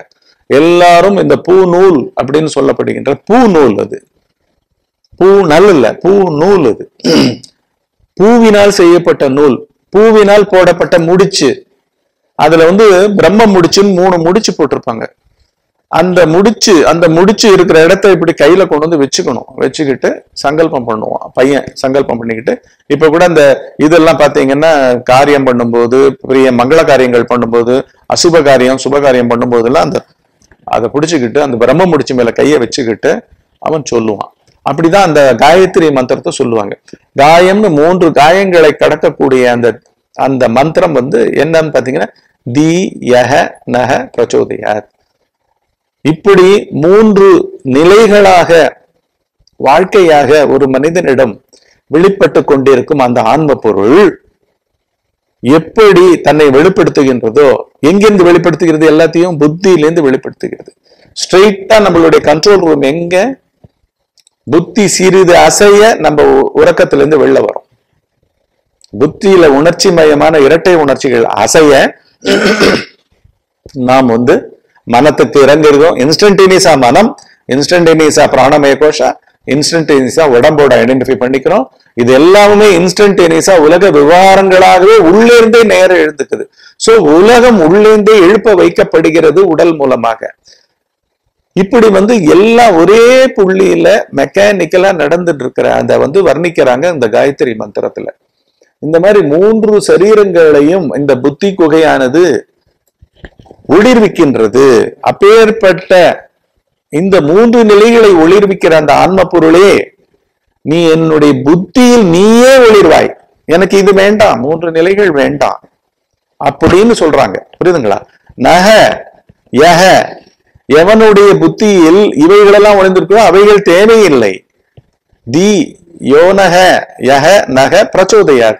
எல்லாரும் இந்த பூ நூல் அப்படின்னு சொல்லப்படுகின்ற பூ நூல் அது. பூ நல் இல்ல பூ நூல் அது. பூவினால் செய்யப்பட்ட நூல் பூவினால் போடப்பட்ட முடிச்சு. அதுல வந்து பிரம்ம முடிச்சுன்னு மூணு முடிச்சு போட்டிருப்பாங்க. அந்த முடிச்சு அந்த முடிச்சு இருக்கிற இடத்த இப்படி கையில கொண்டு வந்து வச்சுக்கணும். வச்சுக்கிட்டு சங்கல்பம் பண்ணுவான். பையன் சங்கல்பம் பண்ணிக்கிட்டு இப்ப கூட அந்த இதெல்லாம் பாத்தீங்கன்னா காரியம் பண்ணும்போது பெரிய மங்கள காரியங்கள் பண்ணும்போது அசுப காரியம் சுப காரியம் பண்ணும்போதெல்லாம் அந்த அதை பிடிச்சுக்கிட்டு அந்த பிரம்ம முடிச்சு மேல கையை வச்சுக்கிட்டு அவன் சொல்லுவான். அப்படிதான் அந்த காயத்ரி மந்திரத்தை சொல்லுவாங்க. காயம்னு மூன்று காயங்களை கடக்கக்கூடிய அந்த அந்த மந்திரம் வந்து என்னன்னு பாத்தீங்கன்னா தி யஹ நக பிரச்சோதயாத். இப்படி மூன்று நிலைகளாக வாழ்க்கையாக ஒரு மனிதனிடம் வெளிப்பட்டு கொண்டிருக்கும் அந்த ஆன்ம பொருள் எப்படி தன்னை வெளிப்படுத்துகின்றதோ எங்கிருந்து வெளிப்படுத்துகிறது எல்லாத்தையும் புத்தியிலிருந்து வெளிப்படுத்துகிறது. ஸ்ட்ரெயிட்டா நம்மளுடைய கண்ட்ரோல் ரூம் எங்க? புத்தி சிறிது அசைய நம்ம உ- உறக்கத்திலிருந்து வெளில வரும். புத்தியில உணர்ச்சி மயமான இரட்டை உணர்ச்சிகள் அசைய நாம் வந்து மனத்துக்கு இறங்குறோம் இன்ஸ்டன்டேனியஸா மனம் இன்ஸ்டன்டேனியஸா பிராணமய கோஷா இன்ஸ்டன்டேனியஸா உடம்போட ஐடென்டிஃபை பண்ணிக்கிறோம். இது எல்லாமே இன்ஸ்டன்டேனியஸா உலக விவகாரங்களாகவே உள்ளேருந்தே நேரம் எழுந்துக்குது. சோ உலகம் உள்ளேந்தே எழுப்ப வைக்கப்படுகிறது உடல் மூலமாக. இப்படி வந்து எல்லாம் ஒரே புள்ளியில மெக்கானிக்கலா நடந்துட்டு இருக்கிற அந்த வந்து வர்ணிக்கிறாங்க இந்த காயத்ரி மந்திரத்துல. இந்த மாதிரி மூன்று சரீரங்களையும் இந்த புத்தி குகையானது ஒளிர்விக்கின்றது. அப்பேற்பட்ட இந்த மூன்று நிலைகளை ஒளிர்விக்கிற அந்த ஆன்ம பொருளே நீ என்னுடைய புத்தியில் நீயே ஒளிர்வாய். எனக்கு இது வேண்டாம் மூன்று நிலைகள் வேண்டாம் அப்படின்னு சொல்றாங்க. புரியுதுங்களா? நக யக எவனுடைய புத்தியில் இவைகளெல்லாம் ஒளிந்திருக்கோ அவைகள் தேவையில்லை. தி யோனக யக நக பிரச்சோதையார்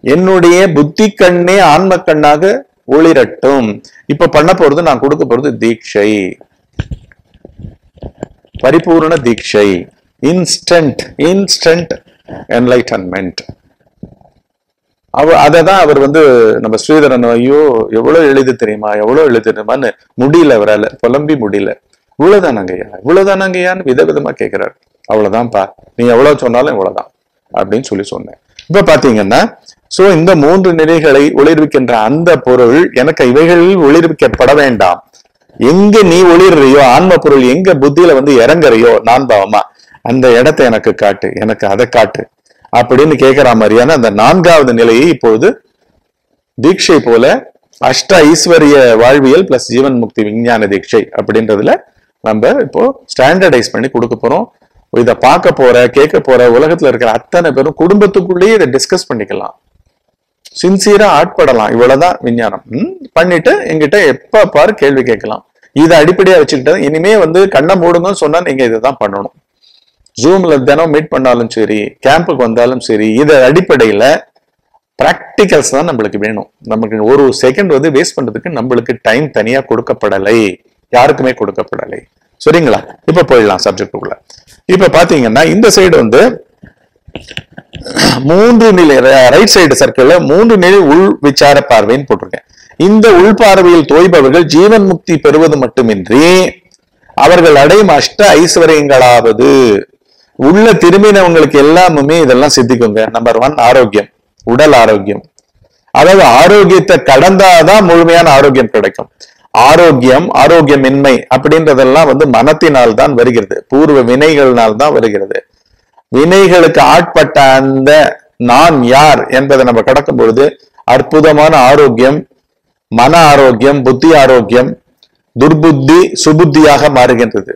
என்னுடைய புத்தி கண்ணே ஆன்ம கண்ணாக ஒளிரட்டும். இப்ப பண்ண போறது நான் கொடுக்க போறது தீட்சை. பரிபூர்ண தீட்சை. இன்ஸ்டன்ட் இன்ஸ்டன்ட் என்லைட்டன்மெண்ட் அவ அதை தான் அவர் வந்து நம்ம ஸ்ரீதரன் ஐயோ எவ்வளவு எழுது தெரியுமா எவ்வளவு எழுது தெரியுமான்னு முடியல அவரால புலம்பி முடியல. இவ்வளவுதானங்கய்யா இவ்வளவுதானங்கய்யான்னு விதவிதமா கேட்கிறாரு அவ்வளவுதான்ப்பா நீ எவ்வளவு சொன்னாலும் இவ்வளவுதான் அப்படின்னு சொல்லி சொன்னேன். இப்ப பாத்தீங்கன்னா சோ இந்த மூன்று நிலைகளை ஒளிர்விக்கின்ற அந்த பொருள் எனக்கு இவைகளில் ஒளிர்விக்கப்பட வேண்டாம். எங்க நீ ஒளிர்றியோ ஆன்ம பொருள் எங்க புத்தியில வந்து இறங்குறியோ நான் பாவமா? அந்த இடத்தை எனக்கு காட்டு எனக்கு அதை காட்டு. அப்படின்னு கேட்கிற மாதிரியான அந்த நான்காவது நிலையை இப்பொழுது தீட்சை போல அஷ்ட ஐஸ்வர்ய வாழ்வியல் பிளஸ் ஜீவன் முக்தி விஞ்ஞான தீட்சை அப்படின்றதுல நம்ம இப்போ ஸ்டாண்டர்டைஸ் பண்ணி கொடுக்க போறோம். இதை பார்க்க போற கேட்க போற உலகத்துல இருக்கிற அத்தனை பேரும் குடும்பத்துக்குள்ளேயே இதை டிஸ்கஸ் பண்ணிக்கலாம். சின்சியரா ஆட்படலாம். இவ்வளவுதான் விஞ்ஞானம். ம், பண்ணிட்டு எங்கிட்ட எப்ப பாரு கேள்வி கேட்கலாம். இதை அடிப்படையா வச்சுக்கிட்டது. இனிமே வந்து கண்ணை மூடுங்கன்னு சொன்னா நீங்க இதுதான் பண்ணணும். ஜூம்ல தினம் மீட் பண்ணாலும் சரி கேம்புக்கு வந்தாலும் சரி இதை அடிப்படையில ப்ராக்டிகல்ஸ் தான் நம்மளுக்கு வேணும். நமக்கு ஒரு செகண்ட் வந்து வேஸ்ட் பண்றதுக்கு நம்மளுக்கு டைம் தனியா கொடுக்கப்படலை. யாருக்குமே கொடுக்கப்படலை. சரிங்களா? இப்ப போயிடலாம் சப்ஜெக்டுக்குள்ள இப்ப பாத்தீங்கன்னா இந்த சைடு வந்து மூன்று நிலை ரைட் சைடு சர்க்கிள்ல மூன்று நிலை உள் விசார பார்வைன்னு போட்டிருக்கேன். இந்த உள் பார்வையில் தோய்பவர்கள் ஜீவன் முக்தி பெறுவது மட்டுமின்றி அவர்கள் அடையும் அஷ்ட ஐஸ்வர்யங்களாவது உள்ள திரும்பினவங்களுக்கு எல்லாமுமே இதெல்லாம் சித்திக்குங்க. நம்பர் ஒன் ஆரோக்கியம். உடல் ஆரோக்கியம். அதாவது ஆரோக்கியத்தை கடந்தாதான் முழுமையான ஆரோக்கியம் கிடைக்கும். ஆரோக்கியம் ஆரோக்கியமின்மை அப்படின்றதெல்லாம் வந்து மனத்தினால் தான் வருகிறது. பூர்வ வினைகள்னால் தான் வருகிறது. வினைகளுக்கு ஆட்பட்ட அந்த நான் யார் என்பதை நம்ம கடக்கும் பொழுது அற்புதமான ஆரோக்கியம் மன ஆரோக்கியம் புத்தி ஆரோக்கியம் துர்புத்தி சுபுத்தியாக மாறுகின்றது.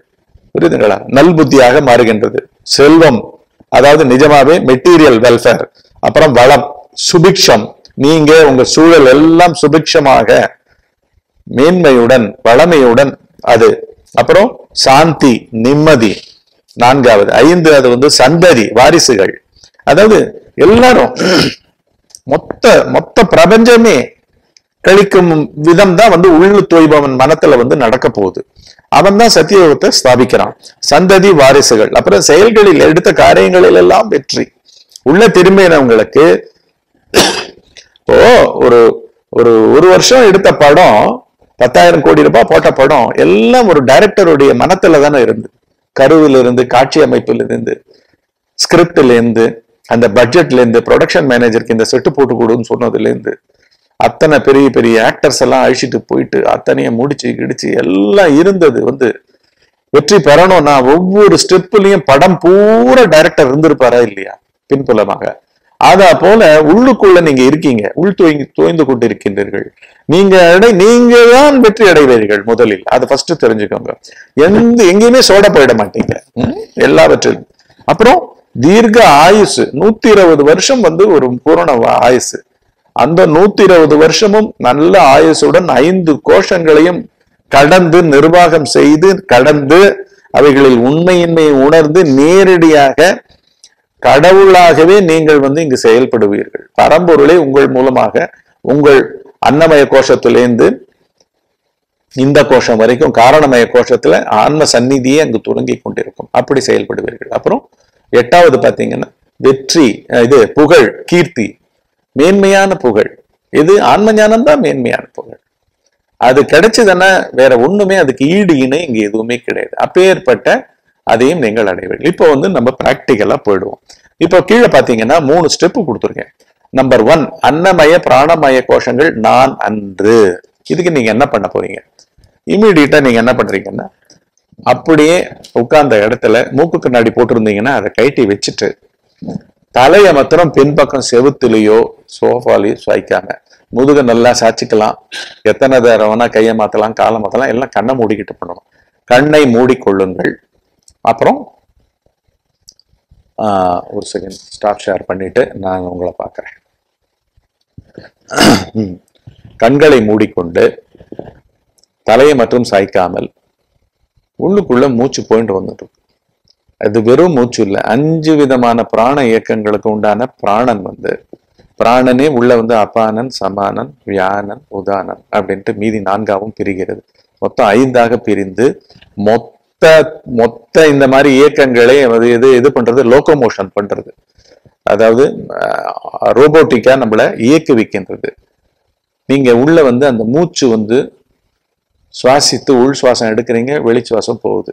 புரியுதுங்களா? நல் புத்தியாக மாறுகின்றது. செல்வம் அதாவது நிஜமாவே மெட்டீரியல் வெல்ஃபேர் அப்புறம் வளம் சுபிக்ஷம். நீங்க உங்க சூழல் எல்லாம் சுபிக்ஷமாக மேன்மையுடன் வளமையுடன் அது. அப்புறம் சாந்தி நிம்மதி. நான்காவது ஐந்து அது வந்து சந்ததி வாரிசுகள். அதாவது எல்லாரும் மொத்த மொத்த பிரபஞ்சமே கழிக்கும் விதம் தான் வந்து உள்ளு தொய்பவன் மனத்துல வந்து நடக்க போகுது. அவன் தான் சத்தியோகத்தை ஸ்தாபிக்கிறான். சந்ததி வாரிசுகள். அப்புறம் செயல்களில் எடுத்த காரியங்களில் எல்லாம் வெற்றி. உள்ள திரும்பினவங்களுக்கு இப்போ ஒரு ஒரு ஒரு வருஷம் எடுத்த படம் பத்தாயிரம் கோடி ரூபாய் போட்ட படம் எல்லாம் ஒரு டைரக்டருடைய மனத்துல தானே இருந்து. கருவிலிருந்து காட்சி அமைப்பிலிருந்து ஸ்கிரிப்டிலேருந்து அந்த பட்ஜெட்லேருந்து ப்ரொடக்ஷன் மேனேஜருக்கு இந்த செட்டு போட்டு கொடுன்னு சொன்னதுலேருந்து அத்தனை பெரிய பெரிய ஆக்டர்ஸ் எல்லாம் அழிச்சிட்டு போயிட்டு அத்தனையும் முடிச்சு கிடிச்சு எல்லாம் இருந்தது வந்து வெற்றி பெறணும்னா ஒவ்வொரு ஸ்டெப்லயும் படம் பூரா டைரக்டர் இருந்திருப்பாரா இல்லையா? பின்புலமாக. அதா போல உள்ளுக்குள்ள நீங்க இருக்கீங்க. உள் தோய்ந்து தோய்ந்து கொண்டு இருக்கின்றீர்கள் நீங்க அடை நீங்க தான் வெற்றி அடைவீர்கள் முதலில்? அதை ஃபர்ஸ்ட் தெரிஞ்சுக்கோங்க. எந்த எங்கேயுமே சோட போயிட மாட்டீங்க. எல்லாவற்றையும் எல்லாவற்றிலும். அப்புறம் தீர்க்க ஆயுசு. நூத்தி இருபது வருஷம் வந்து ஒரு பூரண ஆயுசு. அந்த நூத்தி இருபது வருஷமும் நல்ல ஆயுசுடன் ஐந்து கோஷங்களையும் கடந்து நிர்வாகம் செய்து கடந்து அவைகளில் உண்மையின்மையை உணர்ந்து நேரடியாக கடவுளாகவே நீங்கள் வந்து இங்கு செயல்படுவீர்கள். பரம்பொருளை உங்கள் மூலமாக உங்கள் அன்னமய கோஷத்திலேருந்து இந்த கோஷம் வரைக்கும் காரணமய கோஷத்துல ஆன்ம சந்நிதியே அங்கு துவங்கி கொண்டிருக்கும். அப்படி செயல்படுவீர்கள். அப்புறம் எட்டாவது பார்த்தீங்கன்னா வெற்றி இது புகழ் கீர்த்தி மேன்மையான புகழ். இது ஆன்ம ஞானம் தான் மேன்மையான புகழ். அது கிடைச்சதுன்னா வேற ஒண்ணுமே அதுக்கு ஈடு இணை இங்க எதுவுமே கிடையாது. அப்பேற்பட்ட அதையும் நீங்கள் அடைவீர்கள் இப்போ வந்து நம்ம பிராக்டிக்கலா போயிடுவோம். இப்போ கீழே பாத்தீங்கன்னா மூணு ஸ்டெப் கொடுத்துருக்கேன். நம்பர் ஒன் அன்னமய பிராணமய கோஷங்கள் நான் அன்று. இதுக்கு நீங்க என்ன பண்ண போறீங்க? இமீடியட்டா நீங்க என்ன பண்றீங்கன்னா அப்படியே உட்கார்ந்த இடத்துல மூக்கு கண்ணாடி போட்டிருந்தீங்கன்னா அதை கைட்டி வச்சுட்டு தலையை மாத்திரம் பின்பக்கம் செவுத்துலயோ சோஃபாலையோ சாய்க்காம முதுக நல்லா சாய்ச்சிக்கலாம். எத்தனை நேரம் கையை மாத்தலாம் காலை மாத்தலாம் எல்லாம் கண்ணை மூடிக்கிட்டு பண்ணணும். கண்ணை மூடிக்கொள்ளுங்கள். அப்புறம் ஆஹ், ஒரு செகண்ட் ஸ்டாப் ஷேர் பண்ணிட்டு நான் உங்களை பார்க்குறேன். கண்களை மூடிக்கொண்டு தலையை மட்டும் சாய்க்காமல் உள்ளுக்குள்ள மூச்சு போயிட்டு வந்துட்டு அது வெறும் மூச்சு இல்லை அஞ்சு விதமான பிராண இயக்கங்களுக்கு உண்டான பிராணன் வந்து பிராணனே உள்ள வந்து அபானன் சமானன் வியானன் உதானன் அப்படின்ட்டு மீதி நான்காவும் பிரிகிறது. மொத்தம் ஐந்தாக பிரிந்து மொத்த மொத்த இந்த மாதிரி இயக்கங்களை அது எது இது பண்றது லோகோமோஷன் பண்றது. அதாவது ரோபோட்டிக்கா நம்மளை இயக்குவிக்கின்றது. நீங்க உள்ள வந்து அந்த மூச்சு வந்து சுவாசித்து உள் சுவாசம் எடுக்கிறீங்க வெளி சுவாசம் போகுது.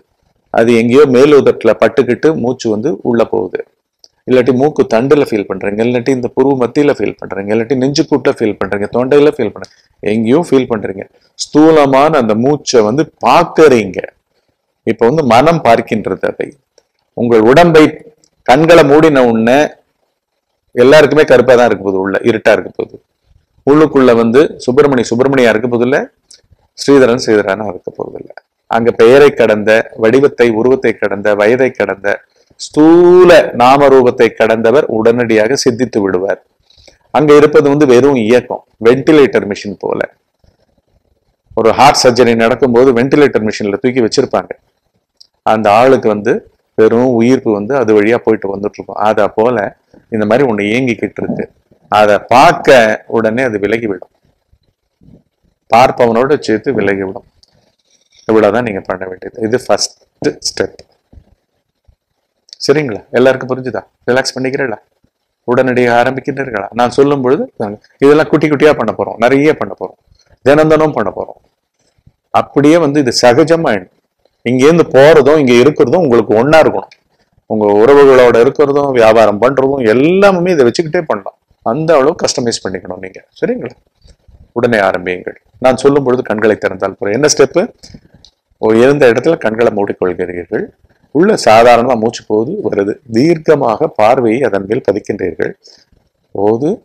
அது எங்கேயோ மேலுதட்டில் பட்டுக்கிட்டு மூச்சு வந்து உள்ள போகுது. இல்லாட்டி மூக்கு தண்டில் ஃபீல் பண்றீங்க இல்லாட்டி இந்த புருவ மத்தியில ஃபீல் பண்றீங்க இல்லாட்டி நெஞ்சுக்கூட்டில் ஃபீல் பண்றீங்க தொண்டையில ஃபீல் பண்றீங்க எங்கேயோ ஃபீல் பண்றீங்க. ஸ்தூலமான அந்த மூச்சை வந்து பார்க்குறீங்க. இப்போ வந்து மனம் பார்க்கின்றது அதை. உங்கள் உடம்பை கண்களை மூடின உடனே எல்லாருக்குமே கருப்பாக தான் இருக்க போகுது உள்ள இருட்டா இருக்க போகுது. உள்ளுக்குள்ள வந்து சுப்பிரமணி சுப்பிரமணியா இருக்க போதில்ல ஸ்ரீதரன் ஸ்ரீதரனா இருக்க போறதில்ல அங்க பெயரை கடந்த வடிவத்தை உருவத்தை கடந்த வயதை கடந்த ஸ்தூல நாம ரூபத்தை கடந்தவர் உடனடியாக சித்தித்து விடுவார். அங்க இருப்பது வந்து வெறும் இயக்கம் வென்டிலேட்டர் மிஷின் போல. ஒரு ஹார்ட் சர்ஜரி நடக்கும்போது வென்டிலேட்டர் மிஷின்ல தூக்கி வச்சிருப்பாங்க. அந்த ஆளுக்கு வந்து வெறும் உயிர்ப்பு வந்து அது வழியா போயிட்டு வந்துட்டு இருக்கும் போல இந்த மாதிரி ஒண்ணு இயங்கிக்கிட்டு இருக்கு. அதை பார்க்க உடனே அது விலகிவிடும். பார்ப்பவனோட சேர்த்து விலகிவிடும். இவ்வளவுதான் நீங்க பண்ண வேண்டியது. இது ஃபர்ஸ்ட் ஸ்டெப் சரிங்களா? எல்லாருக்கும் புரிஞ்சுதா? ரிலாக்ஸ் பண்ணிக்கிறீங்களா உடனடியாக ஆரம்பிக்கின்றீர்களா? நான் சொல்லும் பொழுது இதெல்லாம் குட்டி குட்டியா பண்ண போறோம். நிறைய பண்ண போறோம். தினம் தினம் பண்ண போறோம். அப்படியே வந்து இது சகஜமாயிடும். இங்கேருந்து போறதும் இங்க இருக்கிறதும் உங்களுக்கு ஒன்றா இருக்கணும். உங்க உறவுகளோட இருக்கிறதும் வியாபாரம் பண்றதும் எல்லாமே இதை வச்சுக்கிட்டே பண்ணலாம். அந்த அளவு கஸ்டமைஸ் பண்ணிக்கணும் நீங்க. சரிங்களா? உடனே ஆரம்பியுங்கள். நான் சொல்லும் பொழுது கண்களை திறந்தால் போறேன் என்ன ஸ்டெப்பு இருந்த இடத்துல கண்களை மூடிக்கொள்கிறீர்கள். உள்ள சாதாரணமா மூச்சு போகுது வருது. தீர்க்கமாக பார்வையை அதன் மேல் பதிக்கின்றீர்கள். போது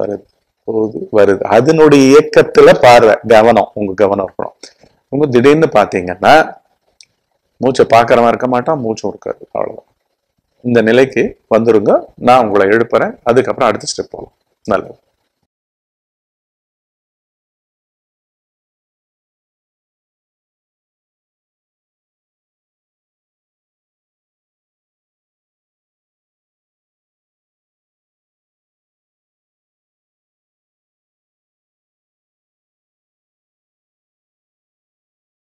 வருது. போகுது வருது. அதனுடைய இயக்கத்துல பார்வை கவனம் உங்க கவனம் இருக்கணும். உங்க திடீர்னு பாத்தீங்கன்னா மூச்சை பார்க்குறவன் இருக்க மாட்டான் மூச்சும் இருக்காது அவ்வளவுதான். இந்த நிலைக்கு வந்துருங்க. நான் உங்களை எழுப்புறேன். அதுக்கப்புறம் அடுத்த ஸ்டெப் போகலாம் நல்லது.